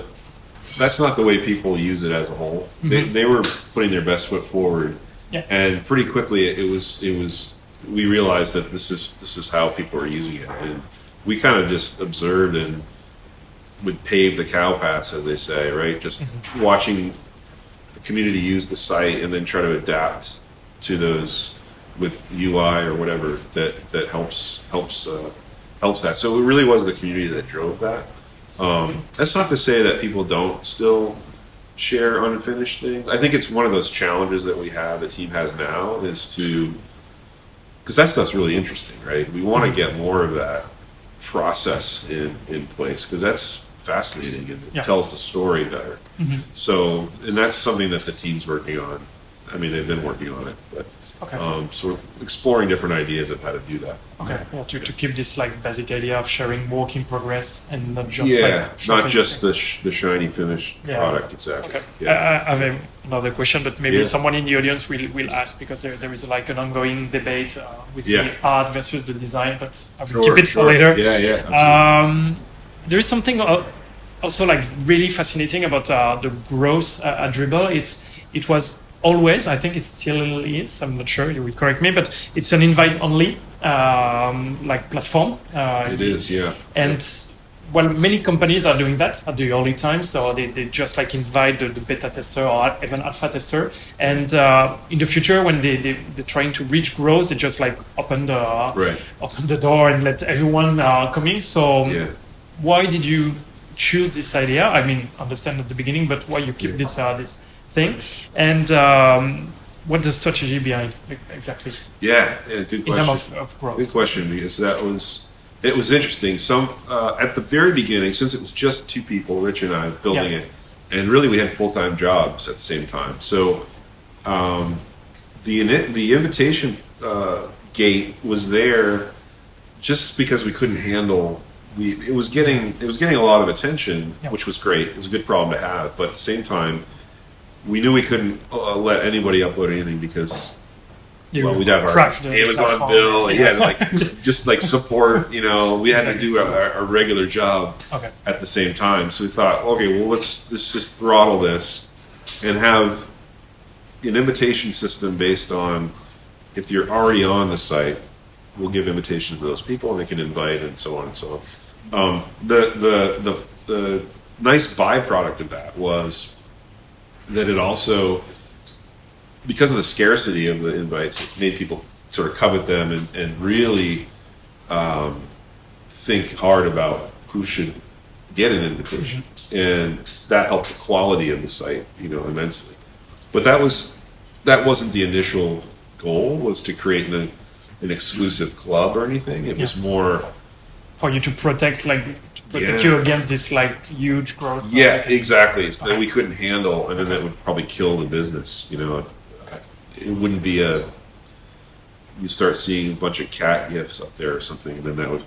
Speaker 2: that's not the way people use it as a whole. They, they were putting their best foot forward,
Speaker 1: Yeah.
Speaker 2: and pretty quickly it was it was we realized that this is this is how people are using it, and we kind of just observed and would pave the cow paths, as they say, right? Just watching the community use the site and then try to adapt to those with UI or whatever that that helps helps uh, helps that. So it really was the community that drove that. Um, that's not to say that people don't still share unfinished things. I think it's one of those challenges that we have, the team has now, is to because that stuff's really interesting, right? We want to mm-hmm. get more of that process in in place because that's fascinating and it
Speaker 1: Yeah.
Speaker 2: tells the story better. Mm-hmm. So, and that's something that the team's working on. I mean, they've been working on it, but
Speaker 1: Okay.
Speaker 2: um, so we're exploring different ideas of how to do that.
Speaker 1: Okay, yeah, to, to keep this like basic idea of sharing work in progress and not just
Speaker 2: yeah,
Speaker 1: like
Speaker 2: not just the sh- the shiny finished
Speaker 1: Yeah.
Speaker 2: product exactly.
Speaker 1: Okay.
Speaker 2: Yeah.
Speaker 1: I, I have a- another question, but maybe
Speaker 2: Yeah.
Speaker 1: someone in the audience will, will ask because there, there is like an ongoing debate uh, with
Speaker 2: Yeah.
Speaker 1: the art versus the design, but I will
Speaker 2: Sure,
Speaker 1: keep it
Speaker 2: sure.
Speaker 1: for later.
Speaker 2: Yeah, yeah.
Speaker 1: Um, there is something also like really fascinating about uh, the growth uh, at Dribbble. It's it was always, I think it still is. I'm not sure. You will correct me, but it's an invite only um, like platform. Uh,
Speaker 2: it is, yeah.
Speaker 1: and well, many companies are doing that at the early time. So they, they just like invite the, the beta tester or even alpha tester. And uh, in the future, when they, they, they're trying to reach growth, they just like open the,
Speaker 2: Right.
Speaker 1: open the door and let everyone uh, come in. So
Speaker 2: Yeah.
Speaker 1: why did you choose this idea? I mean, understand at the beginning, but why you keep
Speaker 2: Yeah.
Speaker 1: this, uh, this thing? And um, what's the strategy behind exactly
Speaker 2: Yeah, yeah, good question.
Speaker 1: of, of growth?
Speaker 2: Good question because that was it was interesting. Some uh, at the very beginning, since it was just two people, Rich and I, building
Speaker 1: Yeah.
Speaker 2: it, and really we had full time jobs at the same time. So um, the the invitation uh, gate was there just because we couldn't handle. We, it was getting it was getting a lot of attention,
Speaker 1: Yeah.
Speaker 2: which was great. It was a good problem to have, but at the same time, we knew we couldn't uh, let anybody upload anything because
Speaker 1: You
Speaker 2: well, we'd have our Amazon bill, and yeah, like just like support. You know, we had to do our, our regular job
Speaker 1: Okay.
Speaker 2: at the same time. So we thought, okay, well, let's let's just throttle this and have an invitation system based on if you're already on the site, we'll give invitations to those people, and they can invite, and so on and so on. Um, the the the the nice byproduct of that was that it also because of the scarcity of the invites, it made people sort of covet them and, and really um, think hard about who should get an invitation, and that helped the quality of the site, you know, immensely. But that was that wasn't the initial goal. Was to create an, an exclusive club or anything. It was
Speaker 1: Yeah.
Speaker 2: more
Speaker 1: for you to protect like to protect
Speaker 2: Yeah.
Speaker 1: you against this like huge growth.
Speaker 2: Yeah, exactly. So that we couldn't handle, and then that would probably kill the business. You know, if, it wouldn't be a. You start seeing a bunch of cat gifs up there or something, and then that would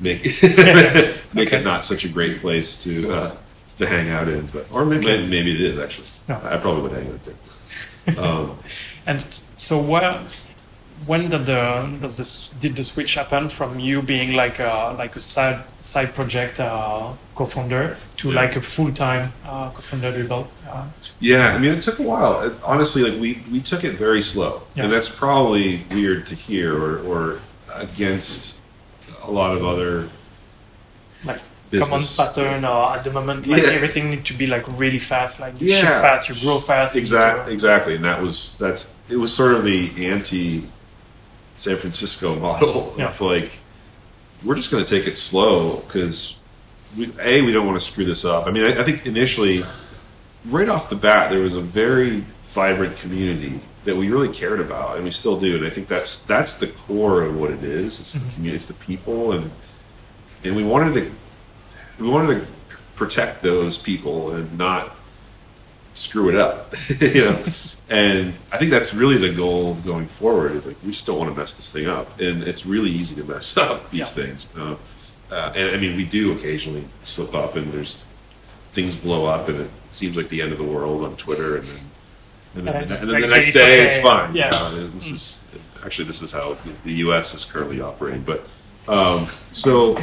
Speaker 2: make it make
Speaker 1: Okay.
Speaker 2: it not such a great place to uh, to hang out in. But or maybe maybe it is actually.
Speaker 1: Yeah.
Speaker 2: I probably would hang out there. Um,
Speaker 1: And so where when did the does this did the switch happen from you being like a like a side side project uh, co-founder to
Speaker 2: Yeah.
Speaker 1: like a full time uh, co-founder Dribbble? Uh,
Speaker 2: Yeah, I mean, it took a while. It, honestly, like we we took it very slow,
Speaker 1: Yeah.
Speaker 2: and that's probably weird to hear, or or against a lot of other.
Speaker 1: like
Speaker 2: Business.
Speaker 1: common pattern or at the moment like
Speaker 2: Yeah.
Speaker 1: everything needs to be like really fast like you
Speaker 2: Yeah.
Speaker 1: ship fast you grow fast you need to-
Speaker 2: Exactly, exactly, and that was that's it was sort of the anti San Francisco model
Speaker 1: Yeah.
Speaker 2: of like we're just going to take it slow because we a we don't want to screw this up. I mean, I, I think initially, right off the bat, there was a very vibrant community that we really cared about, and we still do. And I think that's that's the core of what it is. It's the mm-hmm. community, it's the people, and and we wanted to we wanted to protect those people and not screw it up, you know. And I think that's really the goal going forward. Is like we just don't want to mess this thing up, and it's really easy to mess up these
Speaker 1: Yeah.
Speaker 2: things. Uh, uh, and I mean, we do occasionally slip up, and there's things blow up, and it seems like the end of the world on Twitter, and then and then,
Speaker 1: And
Speaker 2: the, and then the
Speaker 1: next day it's
Speaker 2: fine.
Speaker 1: Yeah.
Speaker 2: Uh, this is actually this is how the U.S. is currently operating, but um, so.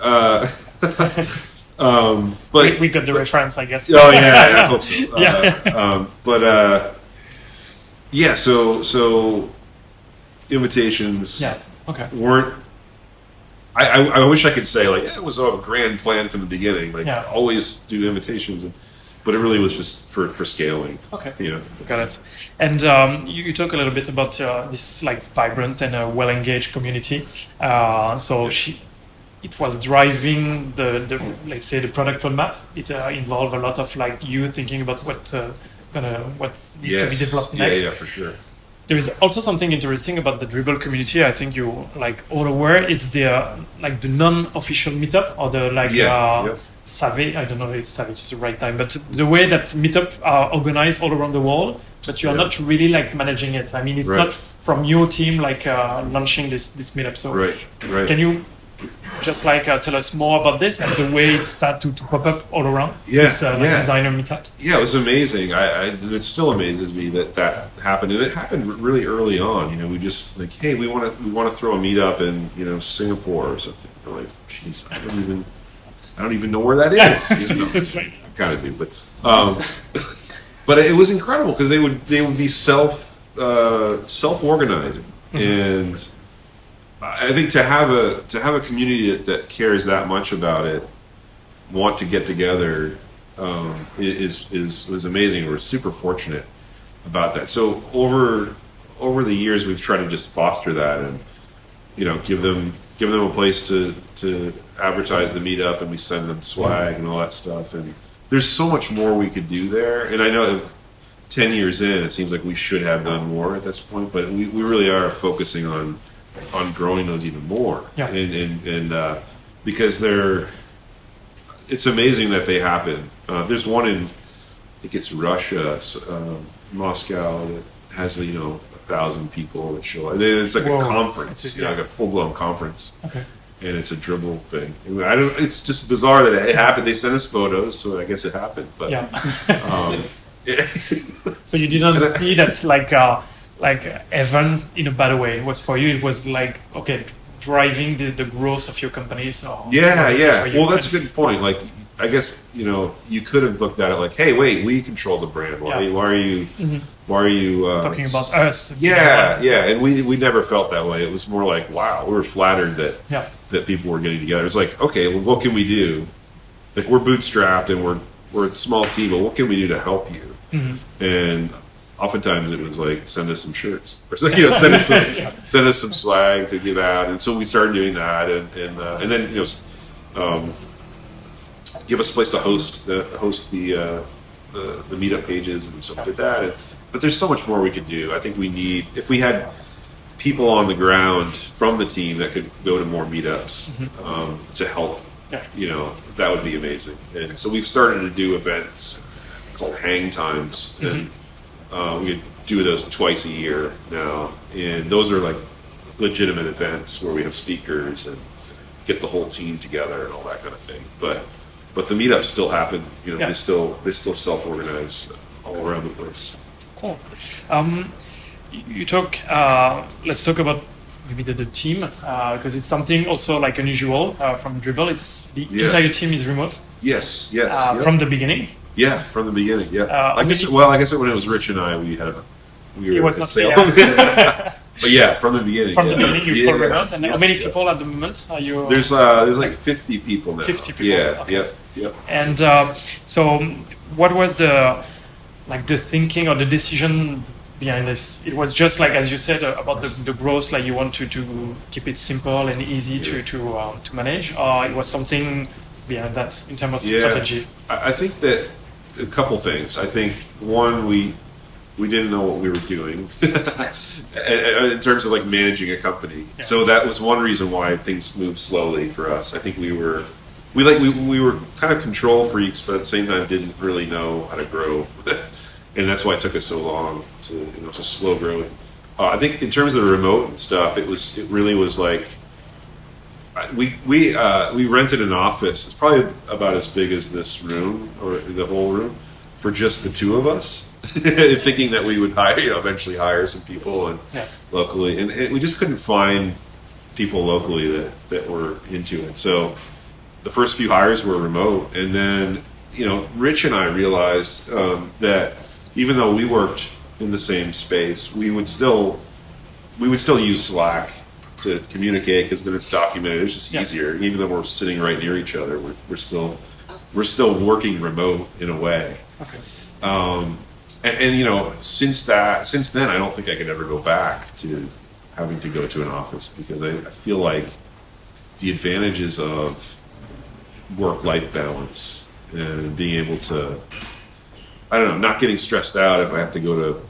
Speaker 2: Um, but
Speaker 1: we, we got the reference, I guess.
Speaker 2: Oh yeah, I hope so.
Speaker 1: Yeah.
Speaker 2: Uh, um, but uh, yeah, so so invitations
Speaker 1: yeah. Okay.
Speaker 2: weren't. I, I, I wish I could say like yeah, it was a grand plan from the beginning. Like
Speaker 1: Yeah.
Speaker 2: always do invitations, and, but it really was just for for scaling.
Speaker 1: Okay.
Speaker 2: You know.
Speaker 1: Got it. And um, you, you talk a little bit about uh, this like vibrant and uh, well-engaged community. Uh, so she, it was driving the, the let's say the product roadmap. It uh, involved a lot of like you thinking about what uh, gonna what needs to be
Speaker 2: Yes.
Speaker 1: developed
Speaker 2: Yeah,
Speaker 1: next.
Speaker 2: yeah, for sure.
Speaker 1: There is also something interesting about the Dribbble community. I think you like all aware. It's the uh, like the non-official meetup or the like
Speaker 2: Yeah,
Speaker 1: uh,
Speaker 2: yeah.
Speaker 1: savage. I don't know if savage is the right time, but the way that meetup are organized all around the world, but you are
Speaker 2: Yeah.
Speaker 1: not really like managing it. I mean, it's
Speaker 2: Right.
Speaker 1: not from your team like uh, launching this this meetup. So
Speaker 2: Right, right.
Speaker 1: can you just like uh, tell us more about this and the way it started to, to pop up all around
Speaker 2: Yeah,
Speaker 1: this uh, like
Speaker 2: yeah.
Speaker 1: designer meetups?
Speaker 2: Yeah, it was amazing. I, I and it still amazes me that that happened, and it happened really early on. You know, we just like, hey, we want to we want to throw a meetup in you know Singapore or something. We're like, jeez, I don't even I don't even know where that is. You know?
Speaker 1: like
Speaker 2: I kind of do, but um, but it was incredible because they would they would be self uh, self organizing, and I think to have a to have a community that, that cares that much about it, want to get together, um, is is was amazing. We're super fortunate about that. So over over the years, we've tried to just foster that and you know give them give them a place to to advertise the meetup, and we send them swag and all that stuff. And there's so much more we could do there. And I know. that 10 years in it seems like we should have done more at this point but we, we really are focusing on on growing those even more
Speaker 1: Yeah.
Speaker 2: and and, and uh, because they're it's amazing that they happen uh, there's one in I think it's Russia um, Moscow that has you know a thousand people that show up and then it's like
Speaker 1: Whoa.
Speaker 2: a conference
Speaker 1: It's
Speaker 2: you know,
Speaker 1: yeah.
Speaker 2: like a full-blown conference
Speaker 1: okay.
Speaker 2: and it's a dribbble thing I don't it's just bizarre that it happened they sent us photos so I guess it happened but
Speaker 1: Yeah.
Speaker 2: um,
Speaker 1: So you didn't see that like uh, like event in a bad way. It was for you. It was like okay, driving the, the growth of your companies. Or
Speaker 2: Yeah, yeah. Well, that's a good point. Like, I guess you know you could have looked at it like, hey, wait, we control the brand. Why,
Speaker 1: Yeah.
Speaker 2: why are you?
Speaker 1: Mhm.
Speaker 2: Why are you uh,
Speaker 1: talking about us.
Speaker 2: Yeah, yeah. And we we never felt that way. It was more like, wow, we were flattered that
Speaker 1: Yeah.
Speaker 2: that people were getting together. It's like, okay, well, what can we do? Like, we're bootstrapped and we're we're a small team, but what can we do to help you?
Speaker 1: Mhm.
Speaker 2: And oftentimes it was like, send us some shirts, or you know, send us some send us some swag to give out. And so we started doing that, and and uh, and then you know, um, give us a place to host the host the uh, the, the meetup pages, and so we did that. And, but there's so much more we could do. I think we need if we had people on the ground from the team that could go to more meetups um, to help.
Speaker 1: Yeah.
Speaker 2: You know, that would be amazing. And so we've started to do events called hang times, and uh, we do those twice a year now. And those are like legitimate events where we have speakers and get the whole team together and all that kind of thing. But but the meetups still happen. You know,
Speaker 1: Yeah.
Speaker 2: they still they still self organize all around the place.
Speaker 1: Cool. Um, you talk. Uh, let's talk about maybe the, the team because it's something also like unusual uh, from Dribbble. It's the
Speaker 2: Yeah.
Speaker 1: entire team is remote
Speaker 2: Yes, yes,
Speaker 1: uh, from the beginning.
Speaker 2: Yeah, from the beginning. Yeah,
Speaker 1: Uh,
Speaker 2: I guess.
Speaker 1: maybe-
Speaker 2: well, I guess when it was Rich and I, we had a we were
Speaker 1: It was not yeah.
Speaker 2: but yeah, from the beginning.
Speaker 1: from
Speaker 2: yeah.
Speaker 1: the beginning. You
Speaker 2: yeah,
Speaker 1: remote, and
Speaker 2: yeah,
Speaker 1: how many
Speaker 2: yeah.
Speaker 1: people at the moment are you?
Speaker 2: There's uh, there's like 50 people now.
Speaker 1: 50 people,
Speaker 2: Yeah,
Speaker 1: okay.
Speaker 2: yep, yep.
Speaker 1: And uh, so, what was the like the thinking or the decision behind this? It was just like as you said uh, about the, the growth, like you want to, to keep it simple and easy to
Speaker 2: Yeah.
Speaker 1: to um, to manage, or it was something behind that in terms of
Speaker 2: Yeah.
Speaker 1: strategy.
Speaker 2: I, I think that a couple things. I think one, we we didn't know what we were doing in terms of like managing a company.
Speaker 1: Yeah.
Speaker 2: So that was one reason why things moved slowly for us. I think we were we like we, we were kind of control freaks, but at the same time didn't really know how to grow, and that's why it took us so long to you know to slow growth. Uh, I think in terms of the remote stuff, it was it really was like we we uh, we rented an office. It's probably about as big as this room or the whole room for just the two of us, thinking that we would hire you know, eventually hire some people and
Speaker 1: Yeah.
Speaker 2: locally, and, and we just couldn't find people locally that that were into it. So the first few hires were remote, and then you know Rich and I realized um, that even though we worked in the same space, we would still we would still use Slack to communicate because then it's documented. It's just
Speaker 1: Yeah.
Speaker 2: easier, even though we're sitting right near each other. We're, we're still we're still working remote in a way.
Speaker 1: Okay.
Speaker 2: Um, and, and you know, since that, since then, I don't think I could ever go back to having to go to an office because I, I feel like the advantages of work-life balance and being able to, I don't know, not getting stressed out if I have to go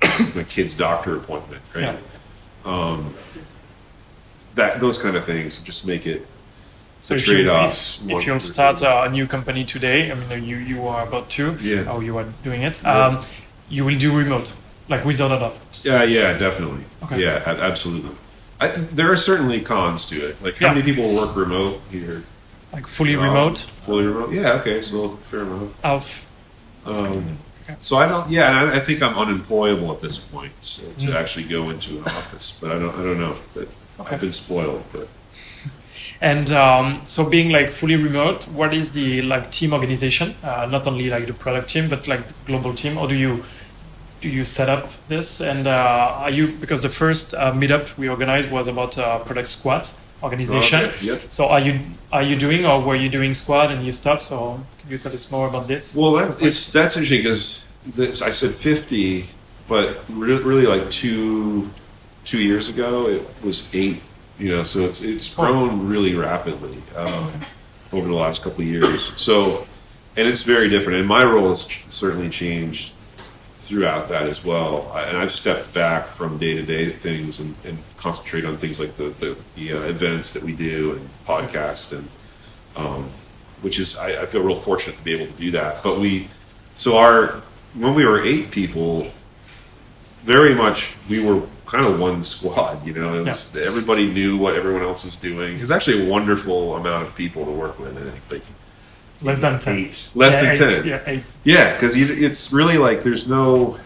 Speaker 2: to my kid's doctor appointment, right?
Speaker 1: Yeah.
Speaker 2: That those kind of things just make it
Speaker 1: So if you, if, if you start a new company today, I mean, you, you are about to,
Speaker 2: Yeah.
Speaker 1: or you are doing it,
Speaker 2: Yeah.
Speaker 1: um, you will do remote, like without a doubt.
Speaker 2: Yeah, yeah, definitely.
Speaker 1: Okay.
Speaker 2: Yeah, absolutely. I, there are certainly cons to it. Like, how
Speaker 1: Yeah.
Speaker 2: many people work remote here?
Speaker 1: Like fully
Speaker 2: Um,
Speaker 1: remote.
Speaker 2: Fully remote. Yeah. Okay. So fair amount.
Speaker 1: Of,
Speaker 2: Um,
Speaker 1: Okay.
Speaker 2: so I don't. Yeah, and I, I think I'm unemployable at this point so, to
Speaker 1: Mm.
Speaker 2: actually go into an office. But I don't. I don't know. But
Speaker 1: Okay.
Speaker 2: I've been spoiled. But
Speaker 1: and um, so being like fully remote, what is the like team organization? Uh, not only like the product team, but like global team. Or do you do you set up this? And uh, are you because the first uh, meetup we organized was about uh, product squads organization.
Speaker 2: Okay, yep.
Speaker 1: So are you are you doing or were you doing squad and you stopped? So can you tell us more about this?
Speaker 2: Well, that's it's that's interesting because I said 50, but re- really like two two years ago it was eight. You know, so it's it's grown really rapidly um, over the last couple of years. So, and it's very different. And my role has ch- certainly changed throughout that as well. I, and I've stepped back from day to day things and, and concentrate on things like the the, the uh, events that we do and podcast and um, which is I, I feel real fortunate to be able to do that. But we, so our when we were eight people, very much we were kind of one squad. You know, it was, everybody knew what everyone else was doing. It's actually a wonderful amount of people to work with. I think like
Speaker 1: Less than ten.
Speaker 2: eight, less
Speaker 1: Yeah,
Speaker 2: than
Speaker 1: eight,
Speaker 2: ten.
Speaker 1: Yeah, eight.
Speaker 2: Yeah, because it's really like there's no,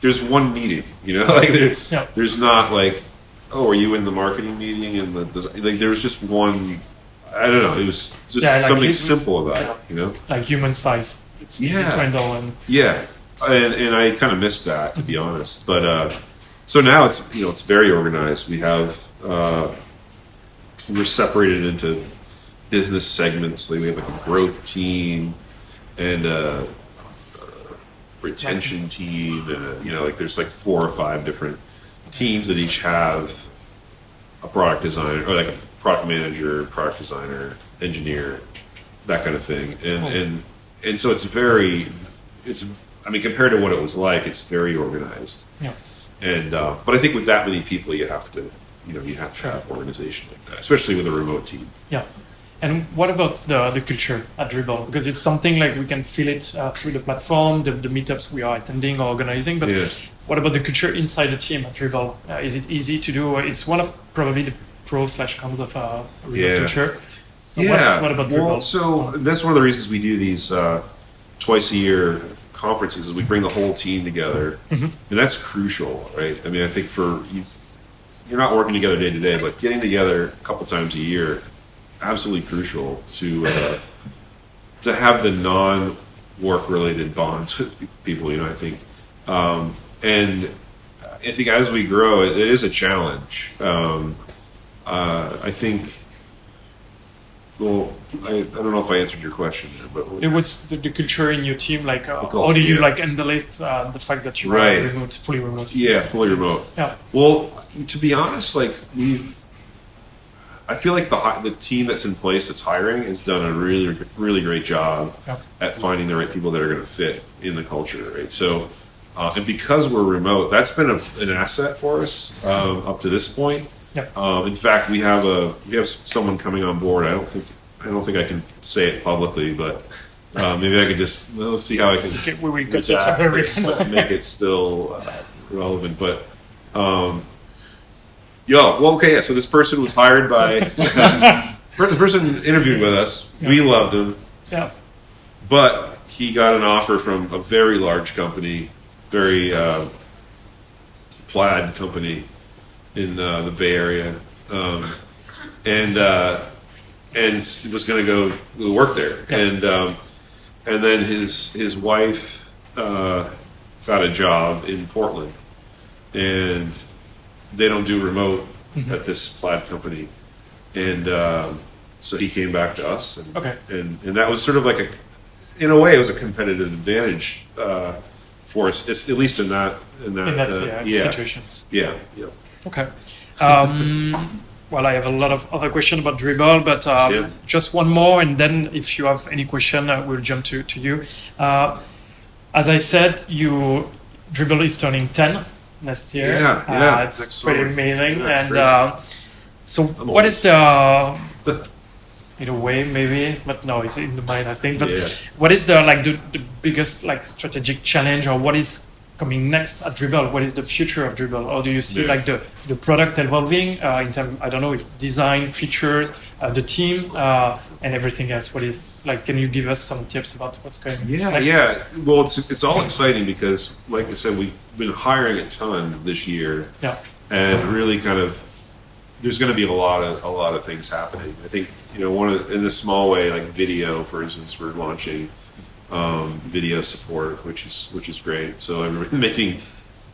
Speaker 2: there's one meeting, you know, like there's
Speaker 1: Yeah.
Speaker 2: there's not like, oh, are you in the marketing meeting and the design? like there was just one. I don't know. It was just
Speaker 1: Yeah,
Speaker 2: something
Speaker 1: was-
Speaker 2: simple about
Speaker 1: yeah.
Speaker 2: it, you know.
Speaker 1: like human size. It's easy
Speaker 2: Yeah.
Speaker 1: to handle and
Speaker 2: Yeah, and and I kind of missed that to be honest. But uh, so now it's you know it's very organized. We have uh, we're separated into business segments. Like we have like a growth team and a, a retention team, and a, you know like there's like four or five different teams that each have a product designer or like a product manager, product designer, engineer, that kind of thing. And and and so it's very it's I mean compared to what it was like, it's very organized.
Speaker 1: yeah.
Speaker 2: And uh, but I think with that many people, you have to you know you have to have organization like that, especially with a remote team.
Speaker 1: Yeah. And what about the, the culture at Dribbble? Because it's something like we can feel it uh, through the platform, the, the meetups we are attending or organizing. But
Speaker 2: Yes.
Speaker 1: what about the culture inside the team at Dribbble? Uh, is it easy to do? It's one of probably the pros slash cons of uh, remote
Speaker 2: Yeah.
Speaker 1: culture. So
Speaker 2: yeah.
Speaker 1: what, what about Dribbble?
Speaker 2: well, so that's one of the reasons we do these uh, twice a year conferences. Is we bring the whole team together,
Speaker 1: Mhm.
Speaker 2: and that's crucial, right? I mean, I think for you, you're not working together day to day, but getting together a couple times a year, absolutely crucial to uh, to have the non work related bonds with people. You know, I think, um, and I think as we grow, it, it is a challenge. Um, uh, I think. Well, I, I don't know if I answered your question there, but
Speaker 1: it was the, the culture in your team, like uh,
Speaker 2: culture,
Speaker 1: how do you
Speaker 2: yeah.
Speaker 1: like it? Uh, the fact that you
Speaker 2: Right.
Speaker 1: remote, fully remote.
Speaker 2: yeah, fully remote.
Speaker 1: Yeah.
Speaker 2: Well, to be honest, like we've, I feel like the the team that's in place that's hiring has done a really really great job
Speaker 1: Yeah.
Speaker 2: at finding the right people that are going to fit in the culture, right? So, uh, and because we're remote, that's been a, an asset for us um, up to this point.
Speaker 1: Yeah.
Speaker 2: Um, in fact, we have a we have someone coming on board. I don't think I don't think I can say it publicly, but uh, maybe I could just well, let's see how I can
Speaker 1: Okay, we get something
Speaker 2: this, but make it still uh, relevant. But um, yo, well, okay, yeah. So this person was hired by the person interviewed with us. We loved him,
Speaker 1: Yeah.
Speaker 2: but he got an offer from a very large company, very uh, plaid company in uh, the Bay Area, um, and uh, and was going to go work there, and um, and then his his wife uh, got a job in Portland, and they don't do remote at this plaid company, and um, so he came back to us, and,
Speaker 1: Okay.
Speaker 2: and and that was sort of like a, in a way, it was a competitive advantage uh, for us, it's, at least in that in that,
Speaker 1: In that
Speaker 2: uh,
Speaker 1: yeah,
Speaker 2: yeah,
Speaker 1: situation.
Speaker 2: yeah, yeah.
Speaker 1: Okay. Um, well, I have a lot of other questions about Dribbble, but um,
Speaker 2: Yeah.
Speaker 1: just one more, and then if you have any question, uh, we'll jump to, to you. Uh, as I said, you Dribbble is turning 10 next year.
Speaker 2: Yeah, yeah,
Speaker 1: Uh, it's pretty amazing.
Speaker 2: Yeah,
Speaker 1: and uh, so,
Speaker 2: I'm
Speaker 1: what
Speaker 2: old.
Speaker 1: is the in a way maybe but no it's in the mind i think but
Speaker 2: Yeah.
Speaker 1: what is the like the, the biggest like strategic challenge or what is coming next at dribbble what is the future of dribbble or do you see
Speaker 2: Yeah.
Speaker 1: like the the product evolving uh, in terms i don't know if design features uh, the team uh, and everything else what is like can you give us some tips about what's going
Speaker 2: Yeah,
Speaker 1: next?
Speaker 2: yeah. Well, it's it's all exciting because, like I said, we've been hiring a ton this year,
Speaker 1: yeah
Speaker 2: and really kind of there's going to be a lot of a lot of things happening. I think you know one of, in a small way, like video, for instance, we're launching um, video support, which is which is great. So everybody making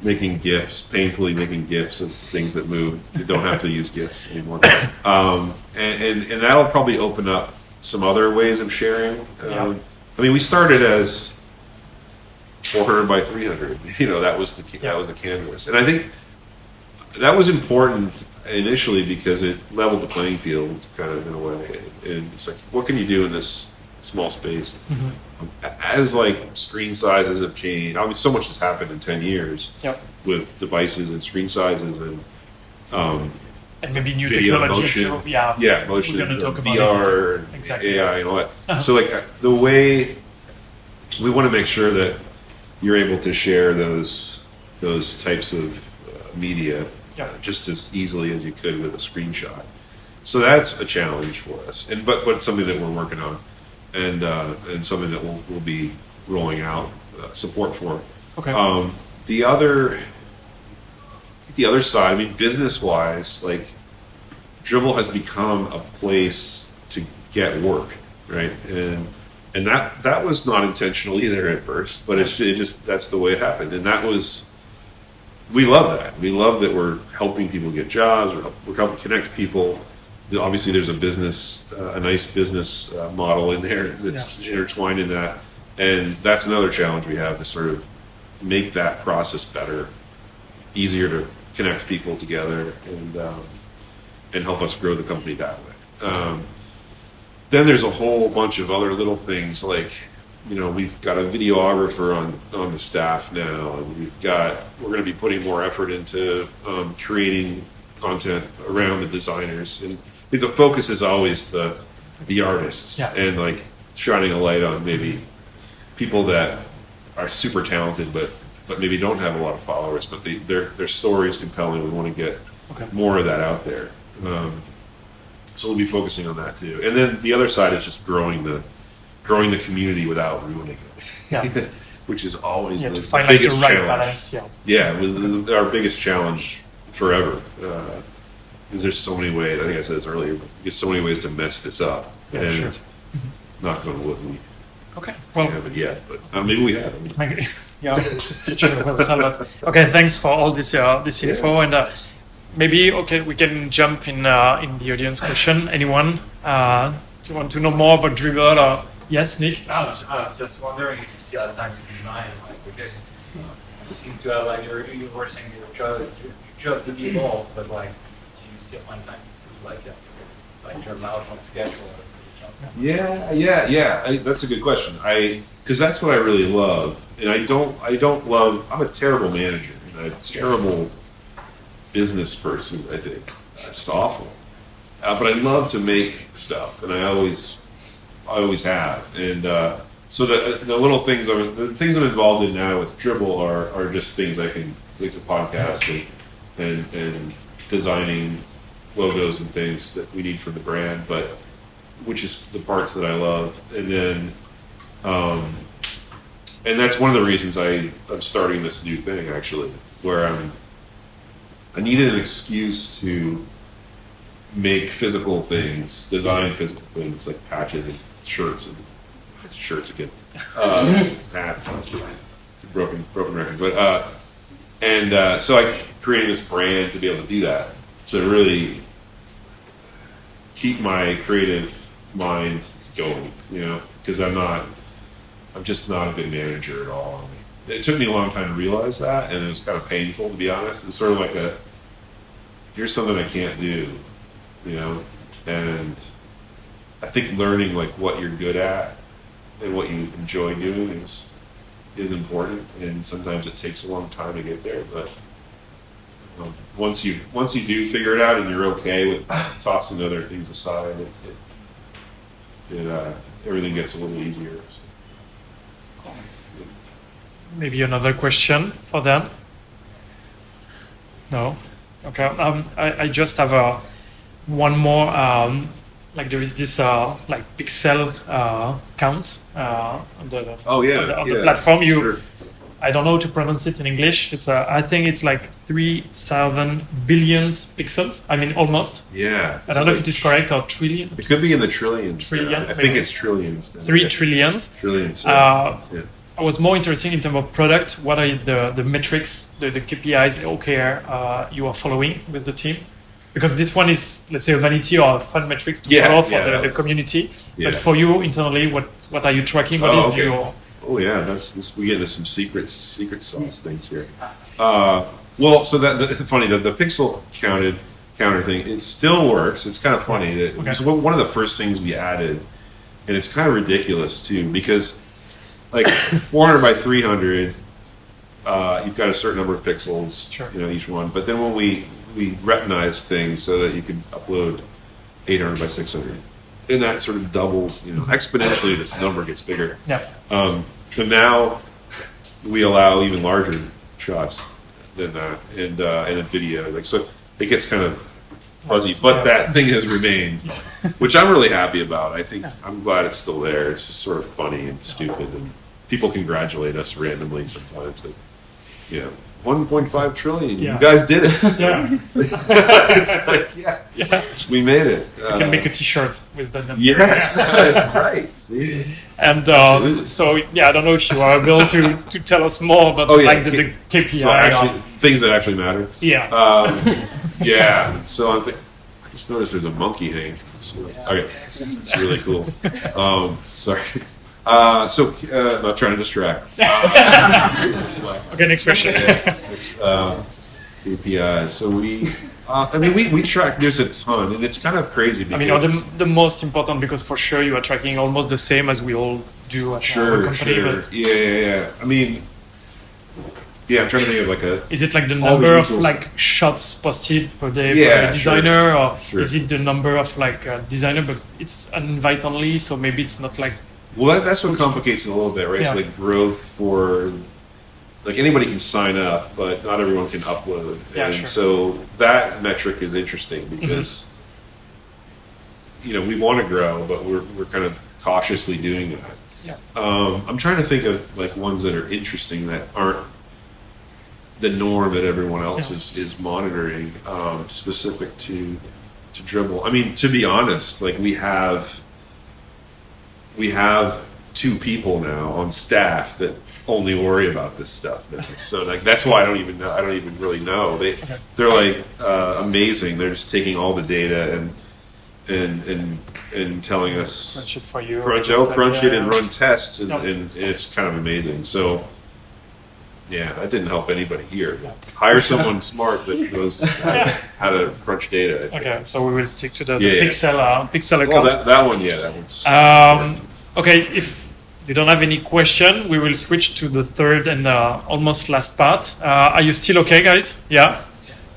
Speaker 2: making gifs, painfully making gifs of things that move. You don't have to use gifs anymore, um, and, and and that'll probably open up some other ways of sharing.
Speaker 1: Yeah.
Speaker 2: Um, I mean, we started as 400 by 300. You know, that was the
Speaker 1: Yeah.
Speaker 2: that was the canvas, and I think that was important initially because it leveled the playing field, kind of in a way. And it's like, what can you do in this small space? As like screen sizes have changed, I mean, so much has happened in 10 years
Speaker 1: yeah
Speaker 2: with devices and screen sizes and um,
Speaker 1: and maybe new
Speaker 2: video,
Speaker 1: technology
Speaker 2: motion,
Speaker 1: yeah
Speaker 2: yeah, motion,
Speaker 1: we're gonna talk about
Speaker 2: VR,
Speaker 1: Exactly.
Speaker 2: AI, and all that.
Speaker 1: Uh-huh.
Speaker 2: So, like uh, the way we want to make sure that you're able to share those those types of uh, media
Speaker 1: Yeah.
Speaker 2: uh, just as easily as you could with a screenshot. So that's a challenge for us, and but but it's something that we're working on, and uh, and something that we'll, we'll be rolling out uh, support for.
Speaker 1: okay
Speaker 2: Um, the other, the other side. I mean, business wise, like Dribbble has become a place to get work, right? And and that that was not intentional either at first, but it's it just that's the way it happened, and that was. We love that. We love that we're helping people get jobs. We're, help, we're helping connect people. Obviously, there's a business, uh, a nice business uh, model in there that's
Speaker 1: Yeah,
Speaker 2: intertwined in that, and that's another challenge we have to sort of make that process better, easier to connect people together, and um, and help us grow the company that way. Um, then there's a whole bunch of other little things like, you know, we've got a videographer on on the staff now, and we've got we're going to be putting more effort into um, creating content around the designers, and think the focus is always the the artists
Speaker 1: Yeah.
Speaker 2: and like shining a light on maybe people that are super talented, but but maybe don't have a lot of followers, but their their story is compelling. We want to get
Speaker 1: Okay.
Speaker 2: more of that out there. Um, so we'll be focusing on that too. And then the other side is just growing the growing the community without ruining it.
Speaker 1: Yeah.
Speaker 2: Which is always
Speaker 1: yeah
Speaker 2: the,
Speaker 1: to
Speaker 2: the
Speaker 1: find like the
Speaker 2: biggest
Speaker 1: right
Speaker 2: challenge.
Speaker 1: balance yeah
Speaker 2: Yeah, it was the- our biggest challenge forever. Uh, because there's so many ways. I think I said this earlier. But there's so many ways to mess this up,
Speaker 1: Yeah,
Speaker 2: and
Speaker 1: sure.
Speaker 2: not going to wood. We
Speaker 1: okay well
Speaker 2: haven't yet, but uh, maybe we have. I
Speaker 1: Maybe- yeah, future will tell that. Okay, thanks for all this uh, this info, and uh, maybe okay, we can jump in uh, in the audience question. Anyone uh, do you want to know more about Dribbble? Or yes, Nick.
Speaker 3: I was uh, just wondering if you still have time to design, like, because uh, you seem to have, like, you're, you were saying your job, your job to be involved, but like, do you still find time like, uh, like your mouse on schedule?
Speaker 2: Yeah, yeah, yeah. I, that's a good question. I because that's what I really love, and I don't. I don't love. I'm a terrible manager and a terrible business person. I think Uh, just awful. uh, but I love to make stuff, and I always, I always have. And uh, so the the little things I'm the things I'm involved in now with Dribbble are are just things I can like the podcast and and, and designing logos and things that we need for the brand, but which is the parts that I love, and then. Um, and that's one of the reasons I, I'm starting this new thing actually, where I'm I needed an excuse to make physical things, design physical things like patches and shirts and shirts again, uh, hats. It's a broken broken record, but uh, and uh, so I created this brand to be able to do that to really keep my creative mind going, you know, because I'm not I'm just not a good manager at all. It took me a long time to realize that, and it was kind of painful to be honest. It's sort of like a here's something I can't do, you know, and I think learning like what you're good at and what you enjoy doing is is important, and sometimes it takes a long time to get there, but. Um, once you once you do figure it out and you're okay with tossing other things aside, it, it, it uh, everything gets a little easier. So.
Speaker 1: Maybe another question for them? No? Okay. Um, I, I just have a, one more. Um, like there is this uh, like pixel uh, count uh, on the,
Speaker 2: oh, yeah,
Speaker 1: on the, on
Speaker 2: yeah,
Speaker 1: the platform. You,
Speaker 2: sure.
Speaker 1: I don't know how to pronounce it in English. It's uh, I think it's like three thousand billions pixels. I mean almost.
Speaker 2: Yeah.
Speaker 1: I don't know if it is correct or trillion.
Speaker 2: It could be in the trillions.
Speaker 1: Trillion.
Speaker 2: I think it's trillions. now.
Speaker 1: Three
Speaker 2: Yeah.
Speaker 1: trillions.
Speaker 2: Trillions. Yeah.
Speaker 1: Uh,
Speaker 2: yeah.
Speaker 1: I was more interested in terms of product. What are the, the metrics, the, the KPIs, the OKR uh, you are following with the team? Because this one is, let's say, a vanity or a fun metrics to
Speaker 2: Yeah,
Speaker 1: follow for the, the community.
Speaker 2: yeah.
Speaker 1: But for you internally, what what are you tracking? What
Speaker 2: Oh,
Speaker 1: is
Speaker 2: okay.
Speaker 1: your
Speaker 2: Oh yeah, that's this, we get into some secrets, secret sauce things here. Uh, well, so that the, funny the, the pixel counted counter thing it still works. It's kind of funny. That,
Speaker 1: Okay.
Speaker 2: So one of the first things we added, and it's kind of ridiculous too, because like 400 by 300, uh, you've got a certain number of pixels,
Speaker 1: Sure.
Speaker 2: you know, each one. But then when we we retinized things so that you could upload 800 by 600, and that sort of double, you know, exponentially, this number gets bigger.
Speaker 1: yeah
Speaker 2: Um, but now we allow even larger shots than that, and uh, and a video. Like so, it gets kind of fuzzy. But that thing has remained, which I'm really happy about. I think I'm glad it's still there. It's just sort of funny and stupid, and people congratulate us randomly sometimes. Like, you know, 1.5 trillion.
Speaker 1: Yeah.
Speaker 2: You guys did it.
Speaker 1: yeah
Speaker 2: it's like, yeah,
Speaker 1: yeah.
Speaker 2: we made it.
Speaker 1: You can
Speaker 2: Uh,
Speaker 1: make a T-shirt with that. number.
Speaker 2: Yes,
Speaker 1: Yeah.
Speaker 2: right. See,
Speaker 1: And uh, so yeah, I don't know if you are able to, to tell us more about
Speaker 2: Oh, yeah,
Speaker 1: like the, the KPI.
Speaker 2: so
Speaker 1: or-
Speaker 2: actually, things that actually matter.
Speaker 1: yeah.
Speaker 2: Um, yeah. So I'm think- I just noticed there's a monkey hanging from the ceiling. Okay, it's really cool. Um, sorry. Uh, so uh, not trying to distract.
Speaker 1: okay, next question.
Speaker 2: It's, um, KPIs. So we, uh, I mean, we, we track. There's a ton, and it's kind of crazy
Speaker 1: I mean, the, the most important because for sure you are tracking almost the same as we all do at our
Speaker 2: sure,
Speaker 1: company.
Speaker 2: sure,
Speaker 1: But
Speaker 2: yeah, yeah, yeah. I mean, yeah. I'm trying to think of like a
Speaker 1: is it like the number of like shots posted per day
Speaker 2: Yeah,
Speaker 1: per designer, or
Speaker 2: Sure.
Speaker 1: is it the number of like uh, designer? But it's an invite only, so maybe it's not like
Speaker 2: Well, that, that's what complicates it a little bit, right? It's
Speaker 1: Yeah.
Speaker 2: like growth for, like anybody can sign up, but not everyone can upload.
Speaker 1: Yeah,
Speaker 2: and
Speaker 1: sure.
Speaker 2: so that metric is interesting because, you know, we want to grow, but we're, we're kind of cautiously doing that.
Speaker 1: Yeah.
Speaker 2: Um, I'm trying to think of like ones that are interesting that aren't the norm that everyone else
Speaker 1: Yeah.
Speaker 2: is, is monitoring um, specific to to dribbble. I mean, to be honest, like we have we have two people now on staff that only worry about this stuff. Now. So like that's why I don't even know. I don't even really know. They
Speaker 1: Okay.
Speaker 2: they're like uh, amazing. They're just taking all the data and and and and telling us
Speaker 1: crunch it for you.
Speaker 2: crunch, oh, crunch it and run tests, and,
Speaker 1: Yep.
Speaker 2: and it's kind of amazing. So, yeah, that didn't help anybody here.
Speaker 1: Yeah.
Speaker 2: Hire someone smart that knows how to crunch data.
Speaker 1: Okay, so we will stick to the,
Speaker 2: Yeah,
Speaker 1: the
Speaker 2: yeah.
Speaker 1: pixel uh, pixel
Speaker 2: Well,
Speaker 1: account.
Speaker 2: that, that one, yeah, that one's.
Speaker 1: Um, okay, if you don't have any question, we will switch to the third and uh, almost last part. Uh, are you still okay, guys? Yeah.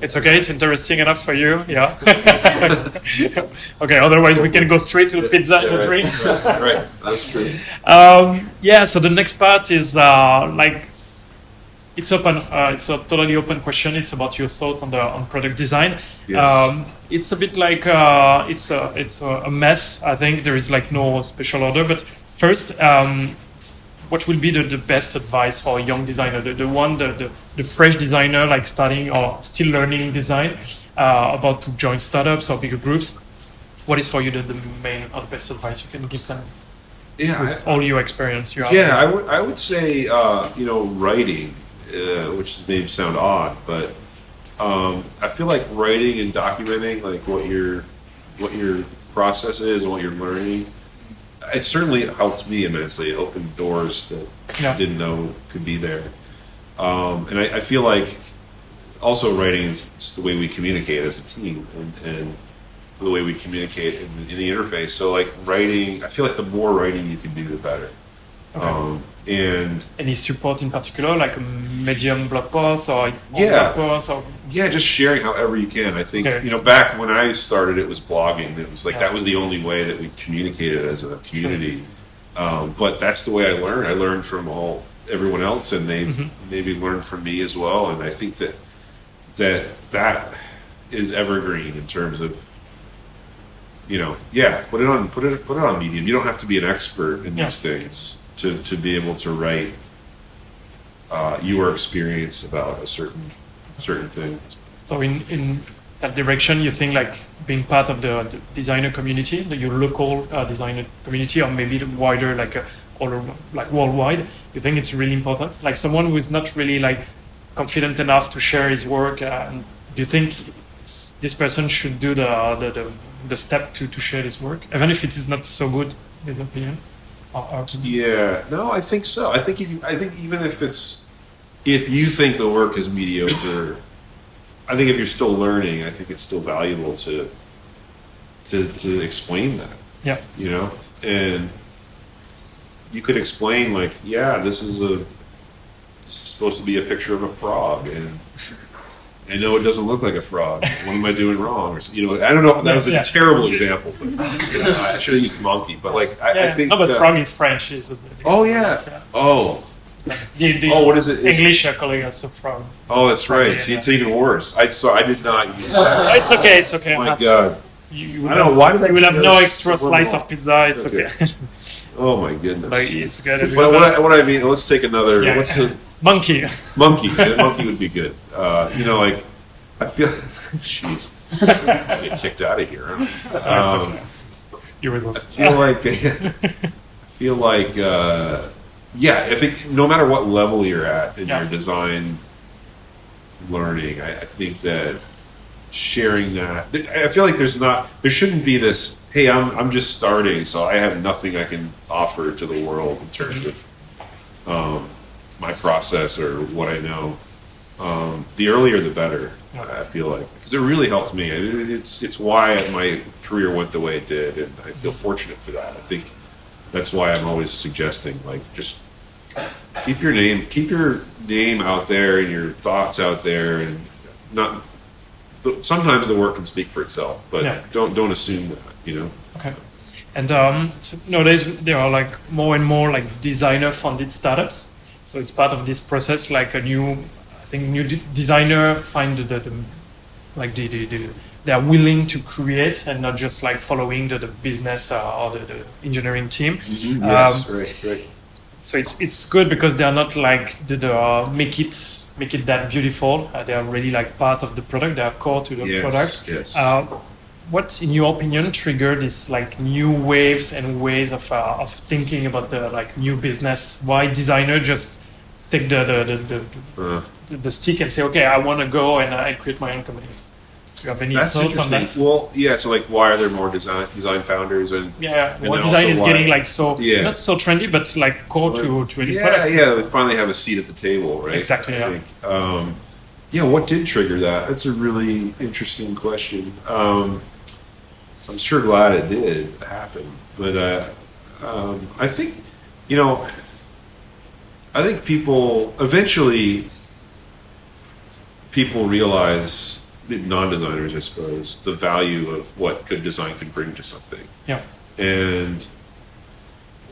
Speaker 1: It's okay. It's interesting enough for you. Yeah. okay. Otherwise, we can go straight to the pizza and the
Speaker 2: right,
Speaker 1: drinks.
Speaker 2: right, right, that's true.
Speaker 1: Um, yeah. So the next part is uh, like it's open. Uh, it's a totally open question. It's about your thought on the on product design.
Speaker 2: Yes.
Speaker 1: Um, it's a bit like uh, it's a it's a mess. I think there is like no special order. But first, um, what will be the, the best advice for a young designer? The, the one, the, the, the fresh designer, like starting or still learning design, uh, about to join startups or bigger groups. What is for you the, the main or the best advice you can give them
Speaker 2: Yeah,
Speaker 1: with
Speaker 2: I-
Speaker 1: all your experience?
Speaker 2: Yeah, I would I would say uh, you know writing, uh, which may sound odd, but um, I feel like writing and documenting like what your what your process is and what you're learning. It certainly helped me immensely. It opened doors that
Speaker 1: Yeah.
Speaker 2: I didn't know could be there, um, and I, I feel like also writing is just the way we communicate as a team and, and the way we communicate in, in the interface. So like writing, I feel like the more writing you can do, the better.
Speaker 1: Okay.
Speaker 2: Um, and
Speaker 1: Any support in particular, like a medium blog post or
Speaker 2: Yeah.
Speaker 1: blog post or
Speaker 2: yeah, just sharing however you can. I think
Speaker 1: Okay.
Speaker 2: you know back when I started, it was blogging. It was like
Speaker 1: Yeah.
Speaker 2: that was the only way that we communicated as a community. Um, but that's the way I learned. I learned from all everyone else, and they
Speaker 1: Mhm.
Speaker 2: maybe learned from me as well. And I think that that that is evergreen in terms of you know, yeah, put it on put it put it on Medium. You don't have to be an expert in
Speaker 1: Yeah.
Speaker 2: these things to to be able to write uh, your experience about a certain certain thing.
Speaker 1: So in, in that direction, you think like being part of the, the designer community, the, your local uh, designer community, or maybe the wider, like uh, all like worldwide, you think it's really important? Like someone who is not really like confident enough to share his work, uh, and do you think this person should do the the, the, the step to, to share his work, even if it is not so good, in his opinion? Or, or
Speaker 2: Yeah, no, I think so. I think you, I think even if it's if you think the work is mediocre, I think if you're still learning, I think it's still valuable to to to explain that.
Speaker 1: yeah,
Speaker 2: You know, and you could explain like, yeah, this is a this is supposed to be a picture of a frog, and I know it doesn't look like a frog. What am I doing wrong? Or, you know, I don't know. That was a
Speaker 1: Yeah.
Speaker 2: terrible example, but you know, I should have used monkey. But like, I,
Speaker 1: yeah.
Speaker 2: I think.
Speaker 1: no, but
Speaker 2: that-
Speaker 1: frog is French. Is
Speaker 2: Oh yeah. Oh.
Speaker 1: The, the
Speaker 2: Oh, what is it?
Speaker 1: English are calling us a frog.
Speaker 2: Oh, that's right.
Speaker 1: Yeah,
Speaker 2: See, it's even worse. I saw. I did not use that.
Speaker 1: It's okay. It's okay.
Speaker 2: Oh my
Speaker 1: Have-
Speaker 2: god.
Speaker 1: You, you will
Speaker 2: I don't
Speaker 1: have,
Speaker 2: know, why did I
Speaker 1: will have no extra slice
Speaker 2: wrong.
Speaker 1: of pizza. It's okay.
Speaker 2: Okay. Oh my goodness.
Speaker 1: like it's good. It's
Speaker 2: Well,
Speaker 1: good.
Speaker 2: what, I, what I mean, let's take another.
Speaker 1: Yeah.
Speaker 2: What's the
Speaker 1: Monkey.
Speaker 2: monkey? Monkey would be good. Uh, you know, like I feel. Jeez, I get kicked out of here. Um,
Speaker 1: You was
Speaker 2: I feel like I feel like uh, yeah. I think no matter what level you're at in
Speaker 1: Yeah.
Speaker 2: your design learning, I, I think that sharing that. I feel like there's not there shouldn't be this. Hey, I'm I'm just starting, so I have nothing I can offer to the world in terms of um, my process or what I know. Um, the earlier, the better. I feel like because it really helped me. It, it's it's why my career went the way it did, and I feel fortunate for that. I think that's why I'm always suggesting like just keep your name keep your name out there and your thoughts out there, and not. But sometimes the work can speak for itself, but
Speaker 1: Yeah.
Speaker 2: don't don't assume that. You know.
Speaker 1: Okay. And um, so nowadays there are like more and more like designer-funded startups. So it's part of this process. Like a new, I think, new de- designer find the, the like the, the, the they are willing to create and not just like following the, the business uh, or the, the engineering team.
Speaker 2: Yes. right. Right.
Speaker 1: so it's it's good because they are not like the, the uh, make it make it that beautiful. Uh, they are really like part of the product. They are core to the
Speaker 2: Yes.
Speaker 1: product.
Speaker 2: Yes.
Speaker 1: What, in your opinion, triggered these like new waves and ways of uh, of thinking about the like new business? Why designer just take the the the, the,
Speaker 2: Uh,
Speaker 1: the, the stick and say, okay, I want to go and I create my own company? Do you have any
Speaker 2: That's
Speaker 1: thoughts on
Speaker 2: interesting.
Speaker 1: that?
Speaker 2: Well, yeah. So, like, why are there more design design founders and
Speaker 1: Yeah,
Speaker 2: And
Speaker 1: what
Speaker 2: then
Speaker 1: design is
Speaker 2: why-
Speaker 1: getting like so
Speaker 2: Yeah.
Speaker 1: not so trendy, but like core to to any
Speaker 2: yeah,
Speaker 1: product.
Speaker 2: yeah, they finally have a seat at the table, right?
Speaker 1: Exactly,
Speaker 2: I
Speaker 1: yeah.
Speaker 2: think. Um, yeah, what did trigger that? That's a really interesting question. Um, I'm sure glad it did happen, but uh, um, I think, you know, I think people eventually people realize non-designers, I suppose, the value of what good design can bring to something.
Speaker 1: Yeah.
Speaker 2: And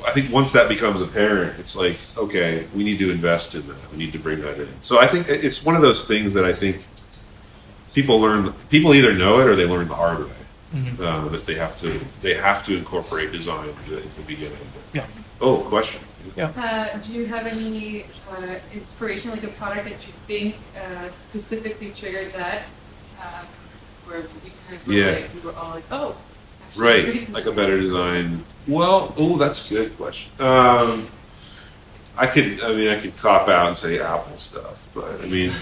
Speaker 2: I think once that becomes apparent, it's like, okay, we need to invest in that. We need to bring that in. So I think it's one of those things that I think people learn. People either know it or they learn the hard way. Uh, that they have to they have to incorporate design at the beginning.
Speaker 1: Yeah.
Speaker 2: Oh, question.
Speaker 4: Uh, do you have any uh, inspiration, like a product that you think uh, specifically triggered that? Uh, where we kind of were,
Speaker 2: Yeah.
Speaker 4: like, we were all like, oh,
Speaker 2: Right, like a better design. Well, oh, that's a good question. Um, I could, I mean, I could cop out and say Apple stuff, but I mean,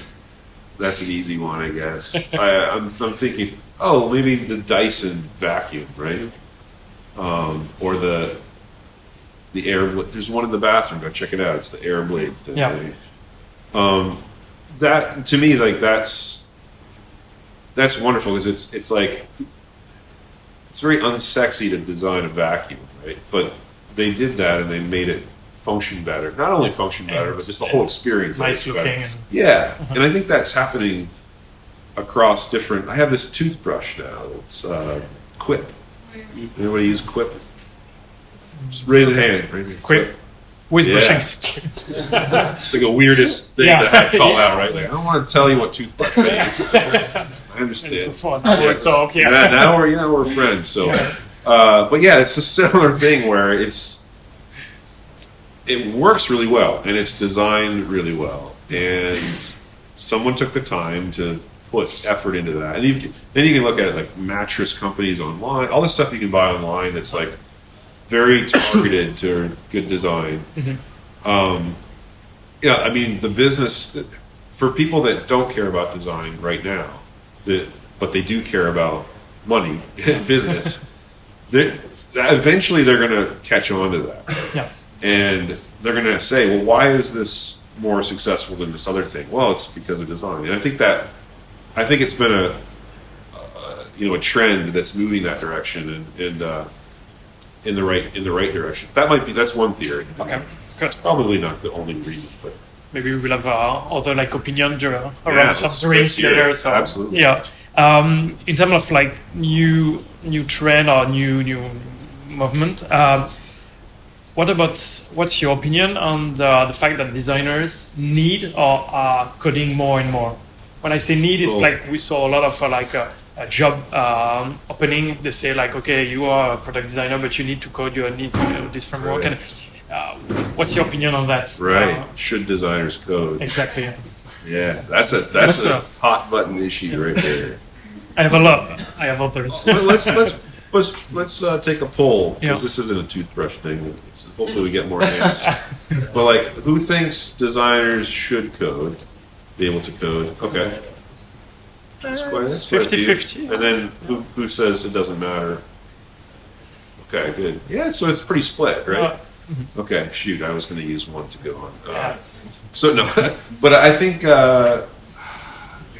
Speaker 2: that's an easy one, I guess. I, I'm, I'm thinking, oh, maybe the Dyson vacuum, right? Um, or the the air. There's one in the bathroom. Go check it out. It's the air blade thing.
Speaker 1: Yeah.
Speaker 2: Um, that to me, like that's that's wonderful because it's it's like it's very unsexy to design a vacuum, right? But they did that and they made it function better. Not only function better,
Speaker 1: And
Speaker 2: but just the whole experience.
Speaker 1: Nice looking. And,
Speaker 2: Yeah, and I think that's happening across different. I have this toothbrush now. It's uh, Quip. Anybody use Quip? Just raise a hand. Raise a
Speaker 1: Quip. who is
Speaker 2: Yeah.
Speaker 1: brushing his teeth?
Speaker 2: It's like a weirdest thing
Speaker 1: Yeah.
Speaker 2: to have to call
Speaker 1: Yeah.
Speaker 2: out, right? Like, I don't want to tell you what toothbrush that is. I understand.
Speaker 1: It's fun. We'll talk, yeah.
Speaker 2: Now, now we're you know we're friends. So, uh, but yeah, it's a similar thing where it's it works really well and it's designed really well, and someone took the time to put effort into that. And you then you can look at it like mattress companies online, all the stuff you can buy online that's like very targeted to good design. Um, yeah, I mean the business for people that don't care about design right now, that but they do care about money and business. they eventually they're going to catch on to that,
Speaker 1: Yeah.
Speaker 2: And they're going to say, "Well, why is this more successful than this other thing?" Well, it's because of design, and I think that I think it's been a, uh, you know a trend that's moving that direction and and uh, in the right in the right direction. That might be that's one theory.
Speaker 1: Okay. Good.
Speaker 2: Probably not the only reason, but
Speaker 1: Maybe we will have uh, other like opinion around
Speaker 2: Yeah,
Speaker 1: some
Speaker 2: let's
Speaker 1: later. So
Speaker 2: Absolutely.
Speaker 1: yeah. Um, in terms of like new new trend or new new movement, um, what about what's your opinion on the, the fact that designers need or are coding more and more? When I say need, it's
Speaker 2: Cool.
Speaker 1: like we saw a lot of uh, like a, a job um, opening. They say like, okay, you are a product designer, but you need to code. You need to know this framework.
Speaker 2: Right.
Speaker 1: And uh, what's your opinion on that?
Speaker 2: right.
Speaker 1: Uh,
Speaker 2: Should designers code?
Speaker 1: exactly.
Speaker 2: Yeah, that's a that's
Speaker 1: That's
Speaker 2: a
Speaker 1: a-
Speaker 2: hot button issue right there.
Speaker 1: I have a lot. I have others.
Speaker 2: Well, let's let's let's let's uh, take a poll because this isn't a toothbrush thing. It's, hopefully, we get more hands. but like, who thinks designers should code? Be able to code? Okay, that's quite, that's quite
Speaker 1: 50-50.
Speaker 2: And then who who says it doesn't matter? Okay, good. Yeah, so it's pretty split, right?
Speaker 1: Uh,
Speaker 2: Okay, shoot, I was going to use one to go on. Uh, So no, but I think uh,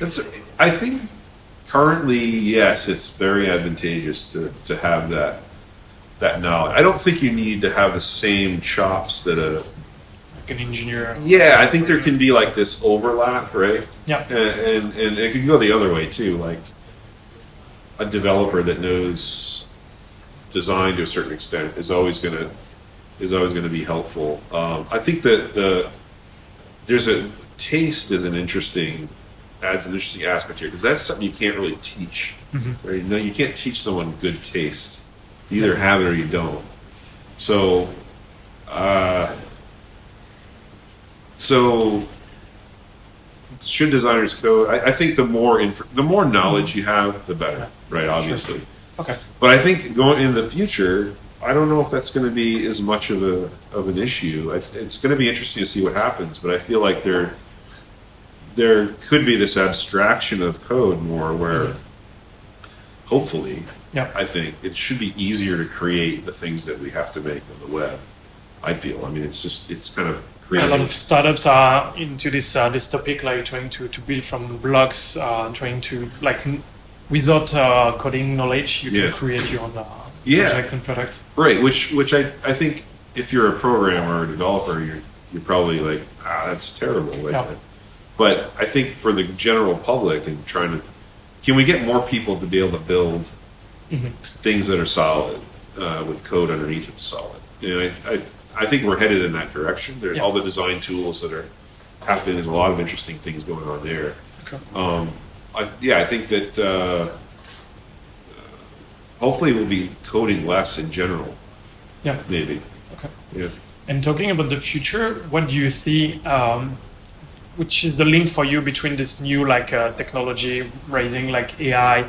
Speaker 2: it's. I think currently, yes, it's very advantageous to to have that that knowledge. I don't think you need to have the same chops that a.
Speaker 1: like an engineer.
Speaker 2: Yeah, I think there can be like this overlap, right?
Speaker 1: Yeah.
Speaker 2: And and, and it can go the other way too, like a developer that knows design to a certain extent is always going to is always going to be helpful. Um, I think that the there's a taste is an interesting adds an interesting aspect here because that's something you can't really teach. Right? No, you can't teach someone good taste. You either have it or you don't. So, uh, so should designers code? I, I think the more inf- the more knowledge you have, the better. Right? Obviously.
Speaker 1: Okay.
Speaker 2: But I think going in the future, I don't know if that's going to be as much of a of an issue. I, it's going to be interesting to see what happens. But I feel like there there could be this abstraction of code more, where hopefully,
Speaker 1: Yeah.
Speaker 2: I think it should be easier to create the things that we have to make on the web. I feel. I mean, it's just it's kind of crazy.
Speaker 1: A lot of startups are into this uh, this topic, like trying to, to build from blocks, uh, trying to like n- without uh, coding knowledge, you
Speaker 2: Yeah.
Speaker 1: can create your own uh,
Speaker 2: Yeah.
Speaker 1: project and product.
Speaker 2: Right, which which I, I think if you're a programmer or a developer, you're you're probably like, ah, that's terrible. Like
Speaker 1: Yeah.
Speaker 2: But I think for the general public and trying to can we get more people to be able to build
Speaker 1: Mhm.
Speaker 2: things that are solid uh, with code underneath it solid? You know, I, I, I think we're headed in that direction. There,
Speaker 1: Yeah.
Speaker 2: all the design tools that are happening. There's a lot of interesting things going on there.
Speaker 1: Okay.
Speaker 2: Um, I, yeah, I think that uh, hopefully we'll be coding less in general.
Speaker 1: Yeah.
Speaker 2: Maybe.
Speaker 1: Okay.
Speaker 2: Yeah.
Speaker 1: And talking about the future, what do you see? Um, which is the link for you between this new like uh, technology raising like AI,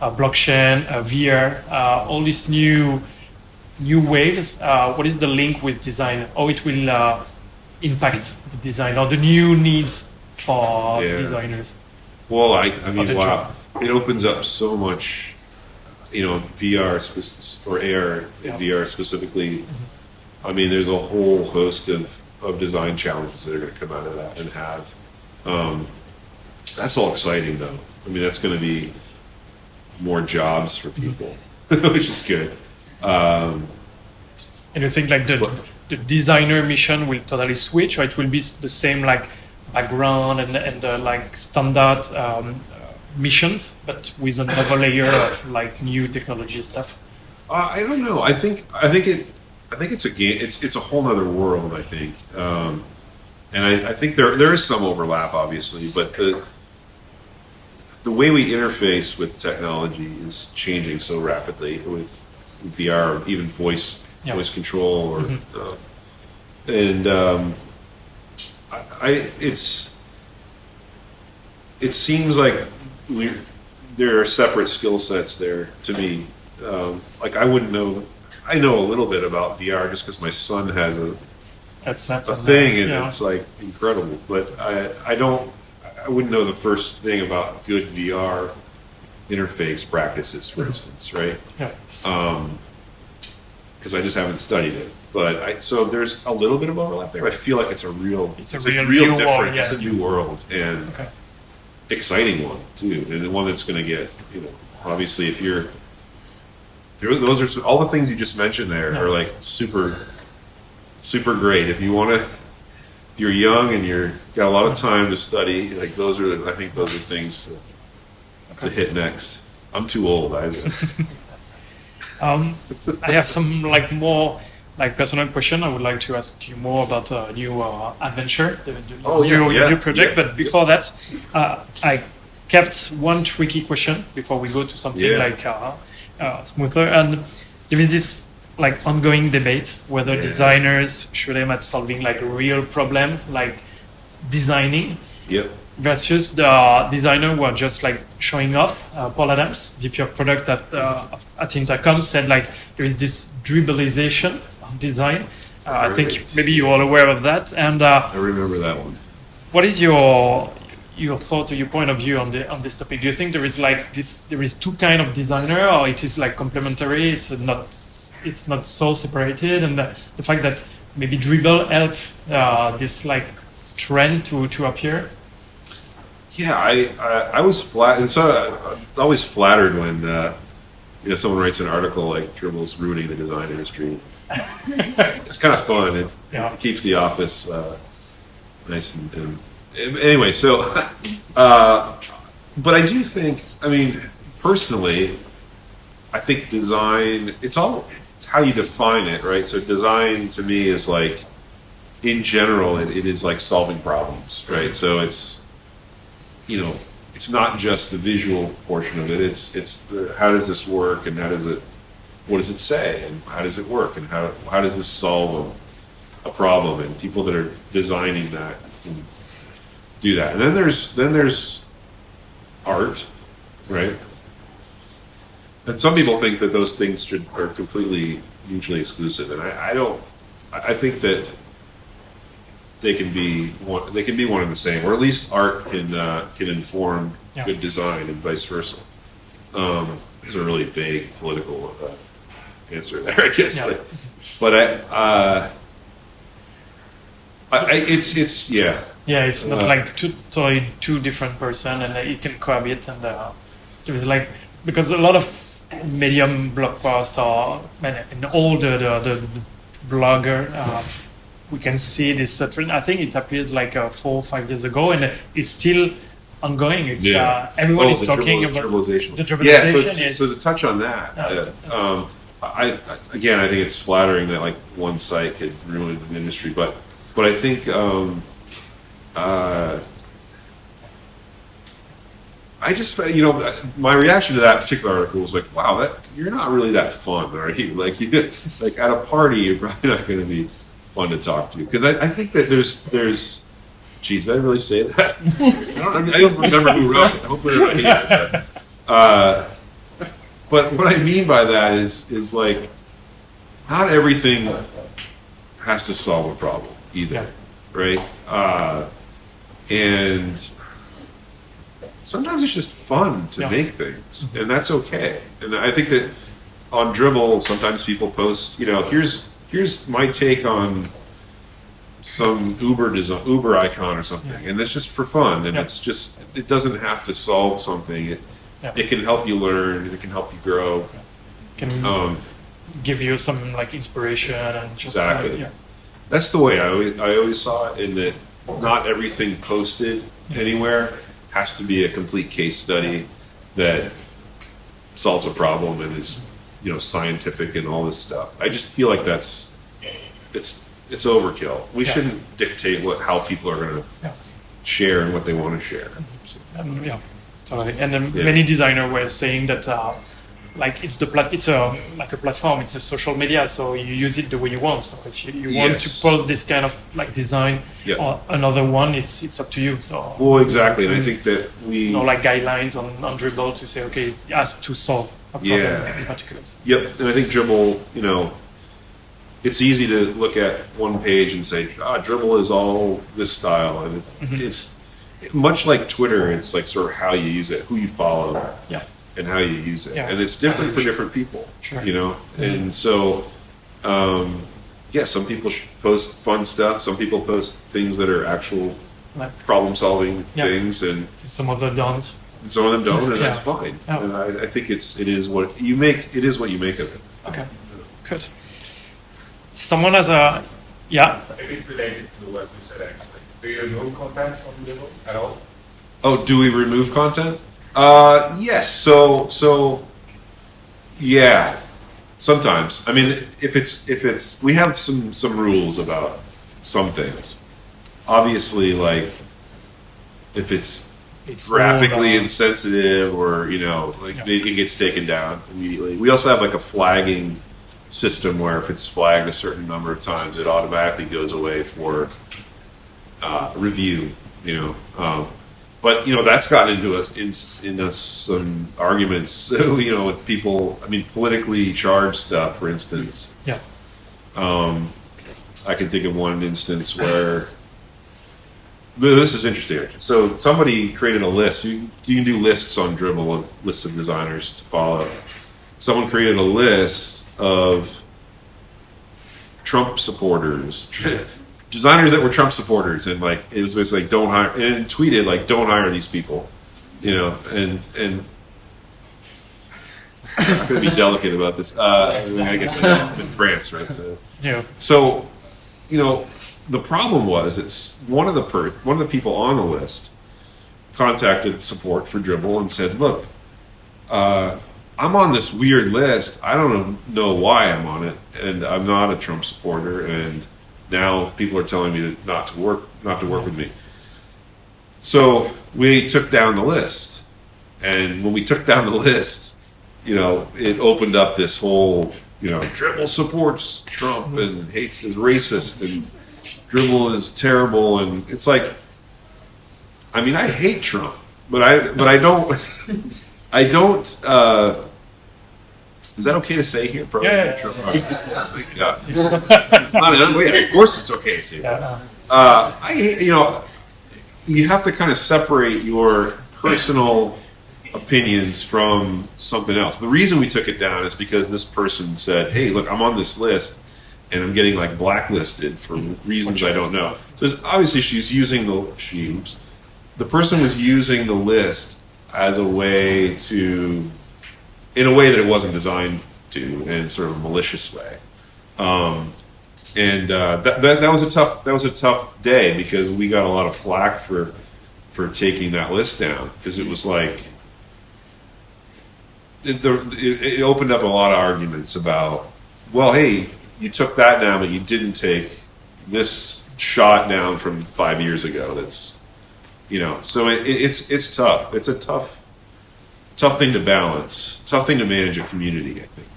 Speaker 1: uh, blockchain, uh, VR, uh, all these new new waves? Uh, what is the link with design? How it will uh, impact the design or the new needs for
Speaker 2: Yeah.
Speaker 1: the designers?
Speaker 2: Well, I, I mean, wow, it opens up so much. You know, VR or AR and
Speaker 1: Yeah.
Speaker 2: VR specifically. I mean, there's a whole host of, of design challenges that are going to come out of that and have. Um, that's all exciting, though. I mean, that's going to be more jobs for people, which is good. Um,
Speaker 1: And you think like the
Speaker 2: But-
Speaker 1: the designer mission will totally switch, or it will be the same like background and and uh, like standard um, uh, missions, but with another layer of like new technology stuff.
Speaker 2: Uh, I don't know. I think I think it. I think it's a game. It's it's a whole other world. I think, um, and I, I think there there is some overlap, obviously, but the the way we interface with technology is changing so rapidly with VR, even voice voice control, or
Speaker 1: Mhm.
Speaker 2: uh, and um, I, I it's it seems like we there are separate skill sets there to me. Um, like I wouldn't know. I know a little bit about VR just because my son has a,
Speaker 1: That's not
Speaker 2: a thing, and
Speaker 1: yeah.
Speaker 2: it's like incredible. But I I don't. I wouldn't know the first thing about good VR interface practices, for instance, right?
Speaker 1: yeah.
Speaker 2: Um, Because I just haven't studied it. But I so there's a little bit of overlap there. I feel like it's a real,
Speaker 1: It's a real world,
Speaker 2: different.
Speaker 1: yeah.
Speaker 2: It's a new world and
Speaker 1: Okay.
Speaker 2: exciting one too, and the one that's going to get you know obviously if you're those are all the things you just mentioned there are like super super great if you want to if you're young and you're got a lot of time to study like those are I think those are things to, to hit next. I'm too old. I
Speaker 1: Um, I have some like more like personal question. I would like to ask you more about a new uh, adventure, the, the
Speaker 2: Oh,
Speaker 1: new,
Speaker 2: yeah,
Speaker 1: new project.
Speaker 2: yeah.
Speaker 1: But before that, uh, I kept one tricky question before we go to something
Speaker 2: Yeah.
Speaker 1: like uh, smoother. And there is this like ongoing debate whether designers should aim at solving like a real problem, like designing,
Speaker 2: yep.
Speaker 1: versus the designer who are just like showing off. Uh, Paul Adams, VP of product at, uh, at Intercom, said like there is this dribbblization of design. Uh, I think maybe you're all aware of that. And uh,
Speaker 2: I remember that one.
Speaker 1: what is your your thought or your point of view on the on this topic? Do you think there is like this there is two kind of designer, or it is like complementary? It's not it's not so separated, and the, the fact that maybe dribbble help uh, this like trend to to appear.
Speaker 2: Yeah, I, I, I was flat. And so uh, I'm always flattered when uh, you know someone writes an article like "Dribbble's ruining the design industry." it's kind of fun. It,
Speaker 1: Yeah.
Speaker 2: it keeps the office uh, nice and, and anyway. So, uh, but I do think. I mean, personally, I think design. It's all it's how you define it, right? So, design to me is like, in general, it, it is like solving problems, right? So it's you know, it's not just the visual portion of it. It's it's the, how does this work and how does it, what does it say and how does it work and how how does this solve a, a problem and people that are designing that can do that. And then there's then there's art, right? And some people think that those things should are completely mutually exclusive, and I, I don't. I think that they can be one. They can be one and the same, or at least art can uh, can inform
Speaker 1: Yeah.
Speaker 2: good design and vice versa. Um, it's a really vague political uh, answer there, I guess.
Speaker 1: Yeah.
Speaker 2: Like, but I, uh, I, I, it's it's yeah,
Speaker 1: Yeah, it's not
Speaker 2: Uh,
Speaker 1: like two totally two different person, and it can cohabit. And uh, it was like because a lot of medium blog posts or and, and all the the, the, blogger, uh, we can see this uh, trend. I think it appears like uh, four or five years ago, and it's still ongoing. It's
Speaker 2: Yeah.
Speaker 1: uh, everyone
Speaker 2: Oh,
Speaker 1: is talking
Speaker 2: dribbble-
Speaker 1: about the
Speaker 2: Yeah, so, so to touch on that, uh, um, I, I again, I think it's flattering that like one site could ruin an industry, but but I think um, uh, I just felt- you know my reaction to that particular article was like, wow, that you're not really that fun, are you? Like you like at a party, you're probably not going to be fun to talk to because I, I think that there's there's. Geez, did I really say that? I don't, I don't remember who wrote it. Hopefully, everybody did, but, uh, but what I mean by that is is like not everything has to solve a problem either, right? Uh, and sometimes it's just fun to
Speaker 1: Yeah.
Speaker 2: make things, and that's okay. And I think that on Dribbble, sometimes people post, you know, here's here's my take on some Uber design, Uber icon or something, and it's just for fun, and
Speaker 1: Yeah.
Speaker 2: it's just it doesn't have to solve something. It
Speaker 1: Yeah.
Speaker 2: it can help you learn, it can help you grow.
Speaker 1: can
Speaker 2: Um,
Speaker 1: give you some like inspiration and just
Speaker 2: Exactly.
Speaker 1: like, yeah.
Speaker 2: that's the way I always, I always saw it. In that, not everything posted anywhere has to be a complete case study that solves a problem and is you know scientific and all this stuff. I just feel like that's it's it's overkill. We
Speaker 1: Yeah.
Speaker 2: shouldn't dictate what how people are going to
Speaker 1: Yeah.
Speaker 2: share and what they want to share. So,
Speaker 1: Um, yeah, totally. And then
Speaker 2: Yeah.
Speaker 1: many designers were saying that, uh, like it's the plat- it's a like a platform. It's a social media, so you use it the way you want. So if you, you want to post this kind of like design
Speaker 2: Yeah.
Speaker 1: or another one, it's it's up to you. So
Speaker 2: well, exactly, and I think that we
Speaker 1: no like guidelines on, on Dribbble to say okay, ask to solve a problem
Speaker 2: Yeah.
Speaker 1: in particular.
Speaker 2: Yep, and I think Dribbble, you know, it's easy to look at one page and say, ah, Dribbble is all this style, and it,
Speaker 1: Mm-hmm.
Speaker 2: it's much like Twitter. It's like sort of how you use it, who you follow,
Speaker 1: yeah,
Speaker 2: and how you use it,
Speaker 1: Yeah.
Speaker 2: and it's different for different people.
Speaker 1: Sure.
Speaker 2: You know, and so, um, yeah, some people post fun stuff. Some people post things that are actual
Speaker 1: like
Speaker 2: problem-solving
Speaker 1: Yeah.
Speaker 2: things, and
Speaker 1: some of them don't.
Speaker 2: some of them don't, and
Speaker 1: Yeah.
Speaker 2: that's fine.
Speaker 1: Yeah.
Speaker 2: And I, I think it's it is what you make. It is what you make of it.
Speaker 1: Okay, good. Someone has a yeah.
Speaker 5: Maybe it's related to what you said actually. Do you remove content from Dribbble at all?
Speaker 2: Oh, do we remove content? Uh, yes. So, so, yeah. Sometimes. I mean, if it's if it's we have some some rules about some things. Obviously, like if it's
Speaker 1: It's
Speaker 2: graphically insensitive or you know like
Speaker 1: Yeah.
Speaker 2: it, it gets taken down immediately. We also have like a flagging system where if it's flagged a certain number of times, it automatically goes away for uh, review. You know, um, but you know that's gotten into us in into some arguments. You know, with people. I mean, politically charged stuff, for instance.
Speaker 1: yeah.
Speaker 2: Um, I can think of one instance where this is interesting. So somebody created a list. You, you can do lists on Dribbble of lists of designers to follow. Someone created a list of Trump supporters, designers that were Trump supporters, and like it was basically like don't hire and tweeted like don't hire these people, you know, and and. I'm going to be delicate about this. Uh, I, mean, I guess I'm in France, right? So,
Speaker 1: Yeah.
Speaker 2: so, you know, the problem was it's one of the per- one of the people on the list contacted support for Dribbble and said, "Look, uh, I'm on this weird list. I don't know why I'm on it, and I'm not a Trump supporter. And now people are telling me to, not to work, not to work with me." So we took down the list, and when we took down the list, you know, it opened up this whole, you know, Dribbble supports Trump and hates is racist and Dribbble is terrible and it's like I mean I hate Trump, but I but I don't I don't uh is that okay to say here? Probably.
Speaker 1: Yeah, yeah, yeah.
Speaker 2: Trump. Thank God. Not- wait, of course it's okay to say.
Speaker 1: Yeah.
Speaker 2: Uh, I you know you have to kind of separate your personal opinions from something else. The reason we took it down is because this person said, "Hey, look, I'm on this list and I'm getting like blacklisted for reasons I don't know." So obviously she's using the she the person was using the list as a way to in a way that it wasn't designed to in sort of a malicious way. Um, and uh, that, that that was a tough that was a tough day because we got a lot of flack for for taking that list down because it was like it, the, it, it opened up a lot of arguments about well hey you took that down but you didn't take this shot down from five years ago that's you know so it, it, it's it's tough it's a tough tough thing to balance tough thing to manage a community i think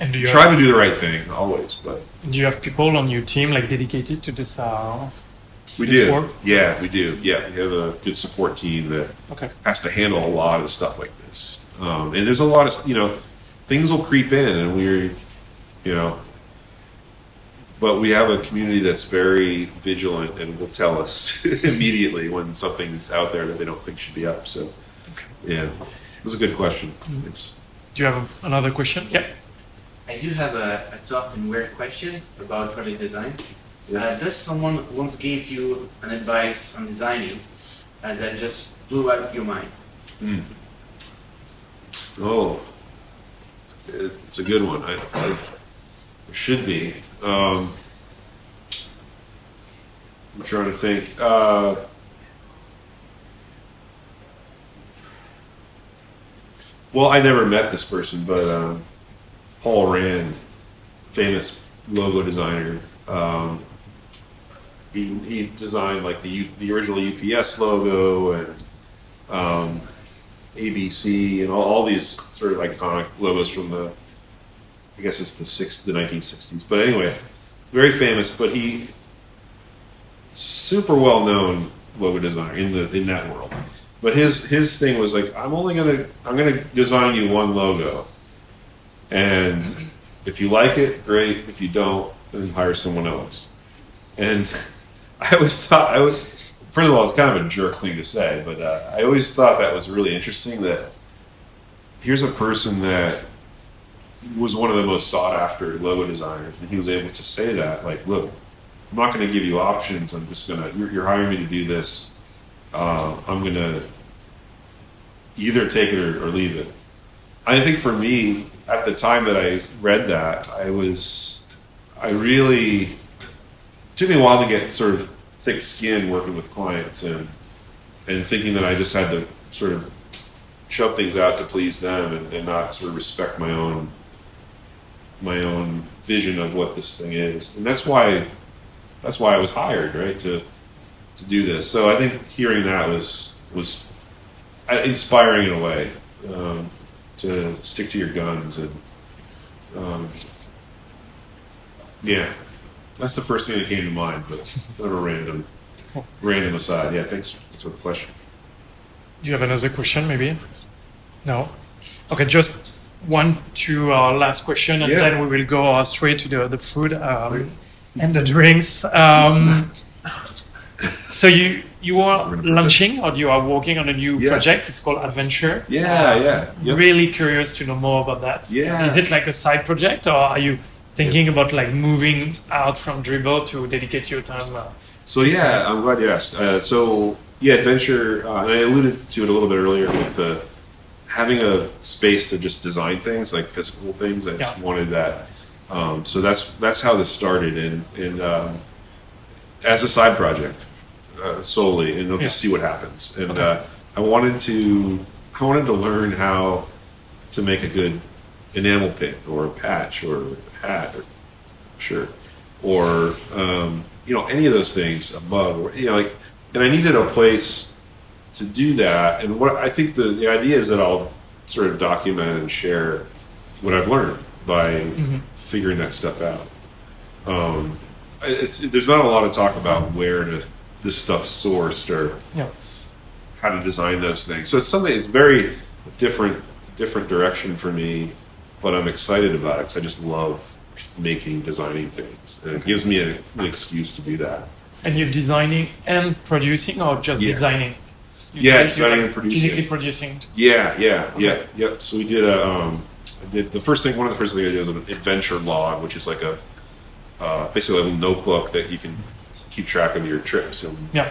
Speaker 1: And do you
Speaker 2: try
Speaker 1: have,
Speaker 2: to do the right thing always but
Speaker 1: do you have people on your team like dedicated to this? Uh,
Speaker 2: we
Speaker 1: this
Speaker 2: do
Speaker 1: work?
Speaker 2: yeah we do yeah we have a good support team that
Speaker 1: Okay.
Speaker 2: has to handle a lot of stuff like this. Um, and there's a lot of, you know, things will creep in and we're, you know, but we have a community that's very vigilant and will tell us immediately when something's out there that they don't think should be up. So, yeah, it was a good question. It's,
Speaker 1: Do you have another question? Yeah.
Speaker 6: I do have a, a tough and weird question about product design. Uh, does someone once gave you an advice on designing uh, that just blew out your mind?
Speaker 2: oh, it's a good, it's a good one. I, I should be. Um, I'm trying to think. Uh, well, I never met this person, but um, Paul Rand, famous logo designer, um, he, he designed like the U, the original UPS logo and um, ABC and all, all these sort of iconic logos from the I guess it's the six the 1960s. But anyway, very famous. But he super well known logo designer in the in that world. But his his thing was like, I'm only gonna I'm gonna design you one logo, and if you like it, great. If you don't, then hire someone else. And I always thought I was first of all, it's kind of a jerk thing to say, but uh, I always thought that was really interesting. That here's a person that was one of the most sought after logo designers, and he was able to say that, like, look, I'm not going to give you options. I'm just going to, you're, you're hiring me to do this. Uh, I'm to either take it or, or leave it. I think for me, at the time that I read that, I was, I really, took me a while to get sort of thick skin working with clients and, and thinking that I just had to sort of shove things out to please them and, and not sort of respect my own my own vision of what this thing is, and that's why that's why I was hired, right, to to do this. So I think hearing that was was uh, inspiring in a way um, to stick to your guns and um, yeah, that's the first thing that came to mind. But of a random random aside. Yeah, thanks, thanks for the question.
Speaker 1: Do you have another question, maybe? No. Okay, just one to our last question, and
Speaker 2: Yeah.
Speaker 1: then we will go uh, straight to the the food um, and the drinks. So you you are
Speaker 2: We're gonna put
Speaker 1: launching or you are working on a new
Speaker 2: Yeah.
Speaker 1: project. It's called Adventure.
Speaker 2: Yeah, yeah, yep.
Speaker 1: Really curious to know more about that.
Speaker 2: Yeah.
Speaker 1: Is it like a side project, or are you thinking about like moving out from Dribbble to dedicate your time? Uh,
Speaker 2: So yeah, I'm glad you asked. Uh, so yeah, adventure, uh, and I alluded to it a little bit earlier with uh, having a space to just design things, like physical things. I just wanted that. Um, so that's that's how this started, and and um, as a side project uh, solely, and we'll just
Speaker 1: Yeah.
Speaker 2: see what happens. And
Speaker 1: Okay.
Speaker 2: uh, I wanted to I wanted to learn how to make a good enamel pin or a patch or a hat or shirt or um, you know any of those things a mug or you know like and I needed a place to do that and what I think the, the idea is that I'll sort of document and share what I've learned by figuring that stuff out um, there's not a lot of talk about where to this stuff sourced or
Speaker 1: yeah.
Speaker 2: how to design those things. So it's something that's very different, different direction for me, but I'm excited about it because I just love making, designing things, and it gives me a, an excuse to do that.
Speaker 1: And you're designing and producing, or just
Speaker 2: Yeah.
Speaker 1: designing? You
Speaker 2: Yeah, designing
Speaker 1: like,
Speaker 2: and producing.
Speaker 1: Physically producing.
Speaker 2: Yeah, yeah, yeah, yep. So we did a, um, I did the first thing. One of the first things I did was an adventure log, which is like a uh, basically a little notebook that you can keep track of your trips and
Speaker 1: Yeah.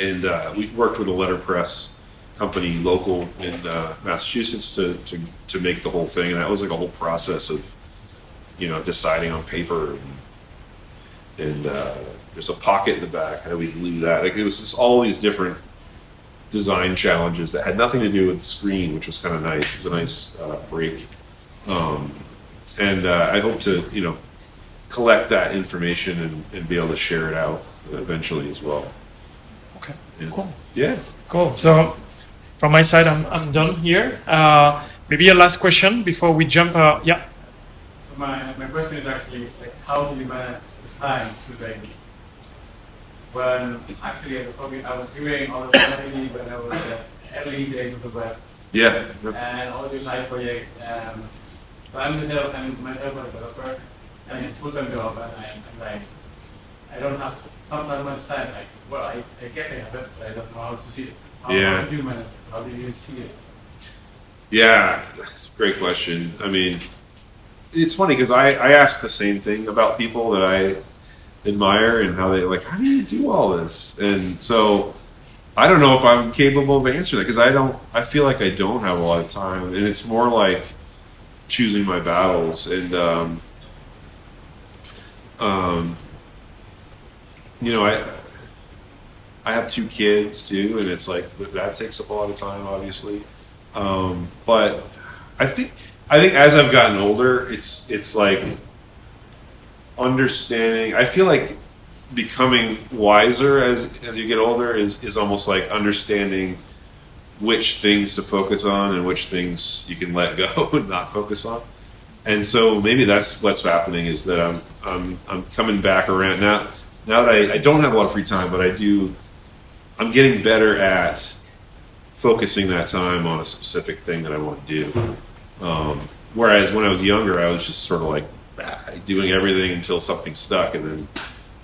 Speaker 2: and uh, we worked with a letterpress company local in uh, Massachusetts to, to to make the whole thing, and that was like a whole process of you know deciding on paper and, and uh, there's a pocket in the back. How do we glue that? Like it was just all these different design challenges that had nothing to do with the screen, which was kind of nice. It was a nice uh, break, um, and uh, I hope to you know collect that information and, and be able to share it out eventually as well.
Speaker 1: Okay,
Speaker 2: Yeah.
Speaker 1: cool.
Speaker 2: Yeah.
Speaker 1: Cool. So from my side, I'm, I'm done here. Uh, maybe a last question before we jump. Uh, yeah.
Speaker 7: So my, my question is actually like how do you manage this time to like when actually I was talking I was doing all the strategy when I was the early days of the web
Speaker 2: Yeah.
Speaker 7: and all these side projects and so I'm myself I'm myself a developer and it's full time job and I'm, I'm like I don't have sometimes much time like well I, I guess I have it but I don't know how to see it. How,
Speaker 2: Yeah.
Speaker 7: do you manage it? How do you see it?
Speaker 2: Yeah, that's a great question. I mean, it's funny because I, I ask the same thing about people that I admire and how they like, how do you do all this? And so I don't know if I'm capable of answering that because I don't, I feel like I don't have a lot of time. And it's more like choosing my battles. And, um, um, you know, I, I have two kids too, and it's like that takes up a lot of time, obviously. Um, but I think I think as I've gotten older, it's it's like understanding. I feel like becoming wiser as as you get older is is almost like understanding which things to focus on and which things you can let go and not focus on. And so maybe that's what's happening is that I'm I'm I'm coming back around now. Now that I, I don't have a lot of free time, but I do. I'm getting better at focusing that time on a specific thing that I want to do. Um, whereas when I was younger, I was just sort of like ah, doing everything until something stuck, and then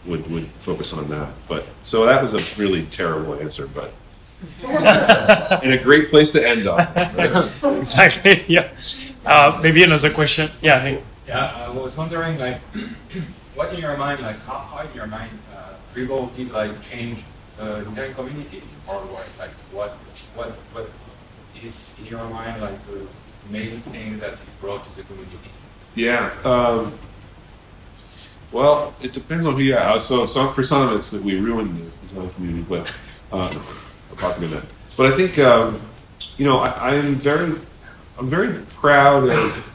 Speaker 2: would would focus on that. But so that was a really terrible answer, but and a great place to end on. right?
Speaker 1: exactly. Yeah. Uh, maybe another question. Yeah. Hey.
Speaker 3: Yeah, I was wondering, like, what in your mind, like, how, how in your mind, uh, Dribbble did like change the design community, or what, like, what, what, what is in your mind, like, sort of main things that you brought to the community?
Speaker 2: Yeah. Um, well, it depends on who you ask. So, some, for some of it's that we ruined the design community, but uh, apart from that. But I think um, you know I, I'm very I'm very proud of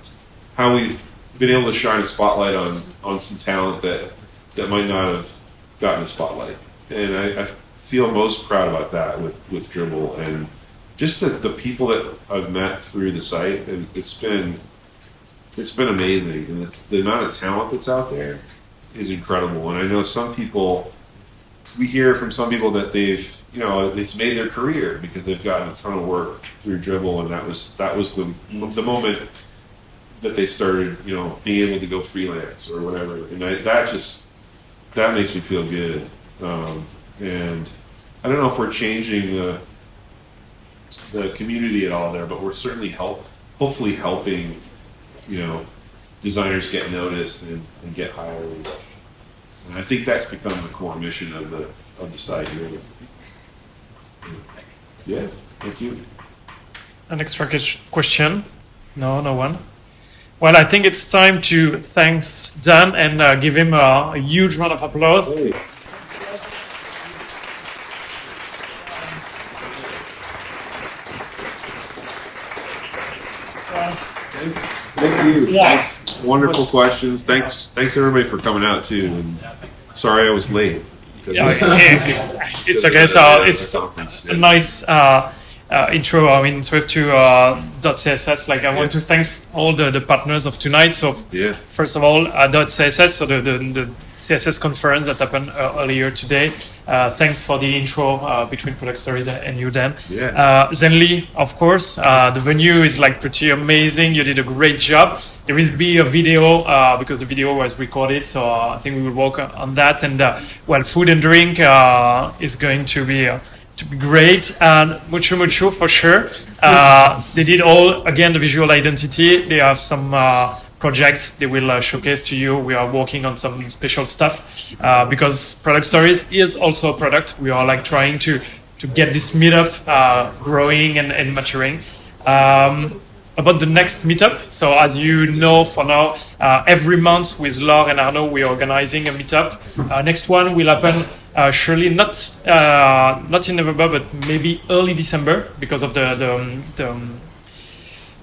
Speaker 2: how we've been able to shine a spotlight on on some talent that that might not have gotten a spotlight, and I, I feel most proud about that with with Dribbble and just the, the people that I've met through the site, and it's been it's been amazing, and the amount of talent that's out there is incredible. And I know some people, we hear from some people that they've, you know, it's made their career because they've gotten a ton of work through Dribbble, and that was that was the the moment that they started, you know, being able to go freelance or whatever, and I, that just that makes me feel good. Um, and I don't know if we're changing the the community at all there, but we're certainly help, hopefully helping, you know, designers get noticed and, and get hired. And I think that's become the core mission of the of the site here. Yeah, thank you.
Speaker 1: An extra question? No, no one. Well, I think it's time to thanks Dan and uh, give him a, a huge round of applause.
Speaker 2: Hey. Thank you.
Speaker 1: Yeah.
Speaker 2: Thanks. Wonderful questions. Thanks. Thanks everybody for coming out too. And sorry I was late.
Speaker 1: Yeah, it's okay. So it's a nice uh, uh, intro. I mean, Swift to uh, .css. Like, I want to thank all the, the partners of tonight. So,
Speaker 2: Yeah.
Speaker 1: first of all, uh, .css, so the, the, the CSS conference that happened uh, earlier today. Uh, thanks for the intro uh, between Product Stories and you, Dan.
Speaker 2: Yeah.
Speaker 1: Uh, Zenly, of course. Uh, the venue is like pretty amazing. You did a great job. There will be a video uh, because the video was recorded, so uh, I think we will work on- that. And uh, well, food and drink uh, is going to be. To be great and mucho mucho for sure. Uh, they did all again the visual identity. They have some uh, projects they will uh, showcase to you. We are working on some special stuff uh, because product stories is also a product. We are like trying to to get this meetup uh, growing and, and maturing. Um, about the next meetup. So as you know, for now, uh, every month with Laure and Arnaud, we're organizing a meetup. Uh, next one will happen uh, surely not uh, not in November, but maybe early December because of the the, um, the um,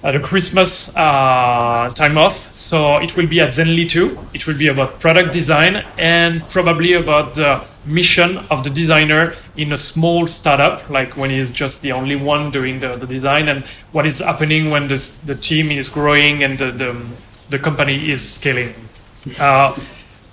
Speaker 1: the Christmas uh, time off. So it will be at Zenly 2. It will be about product design and probably about the mission of the designer in a small startup, like when he's just the only one doing the, the design and what is happening when this, the team is growing and the, the, the company is scaling. Uh,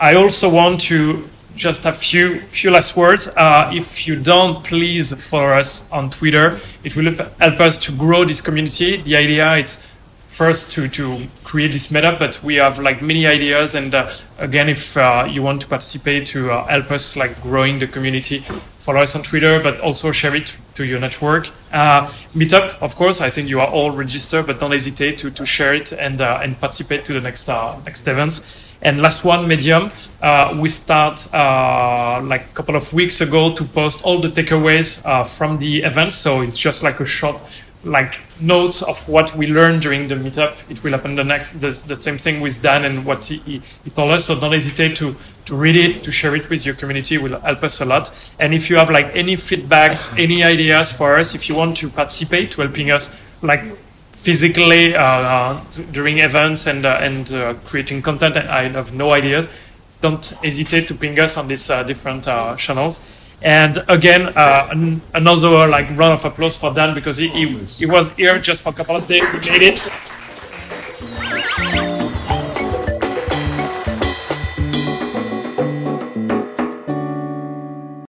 Speaker 1: I also want to just a few few last words. Uh, if you don't, please follow us on Twitter. It will help us to grow this community. The idea is first to to create this meetup, but we have like many ideas. And uh, again, if uh, you want to participate to uh, help us like growing the community, follow us on Twitter, but also share it to your network. Uh, meetup, of course. I think you are all registered, but don't hesitate to to share it and uh, and participate to the next next events. And last one, Medium, uh, we start uh, like a couple of weeks ago to post all the takeaways uh, from the event. So it's just like a short like notes of what we learned during the meetup. It will happen the next the, the same thing with Dan and what he, he, he, told us. So don't hesitate to to read it, to share it with your community. It will help us a lot. And if you have like any feedbacks, any ideas for us, if you want to participate to helping us like physically uh, uh, during events and uh, and creating content. I have no ideas. Don't hesitate to ping us on these different channels. And again, uh, an, another like round of applause for Dan because he, he, he was here just for a couple of days. He made it.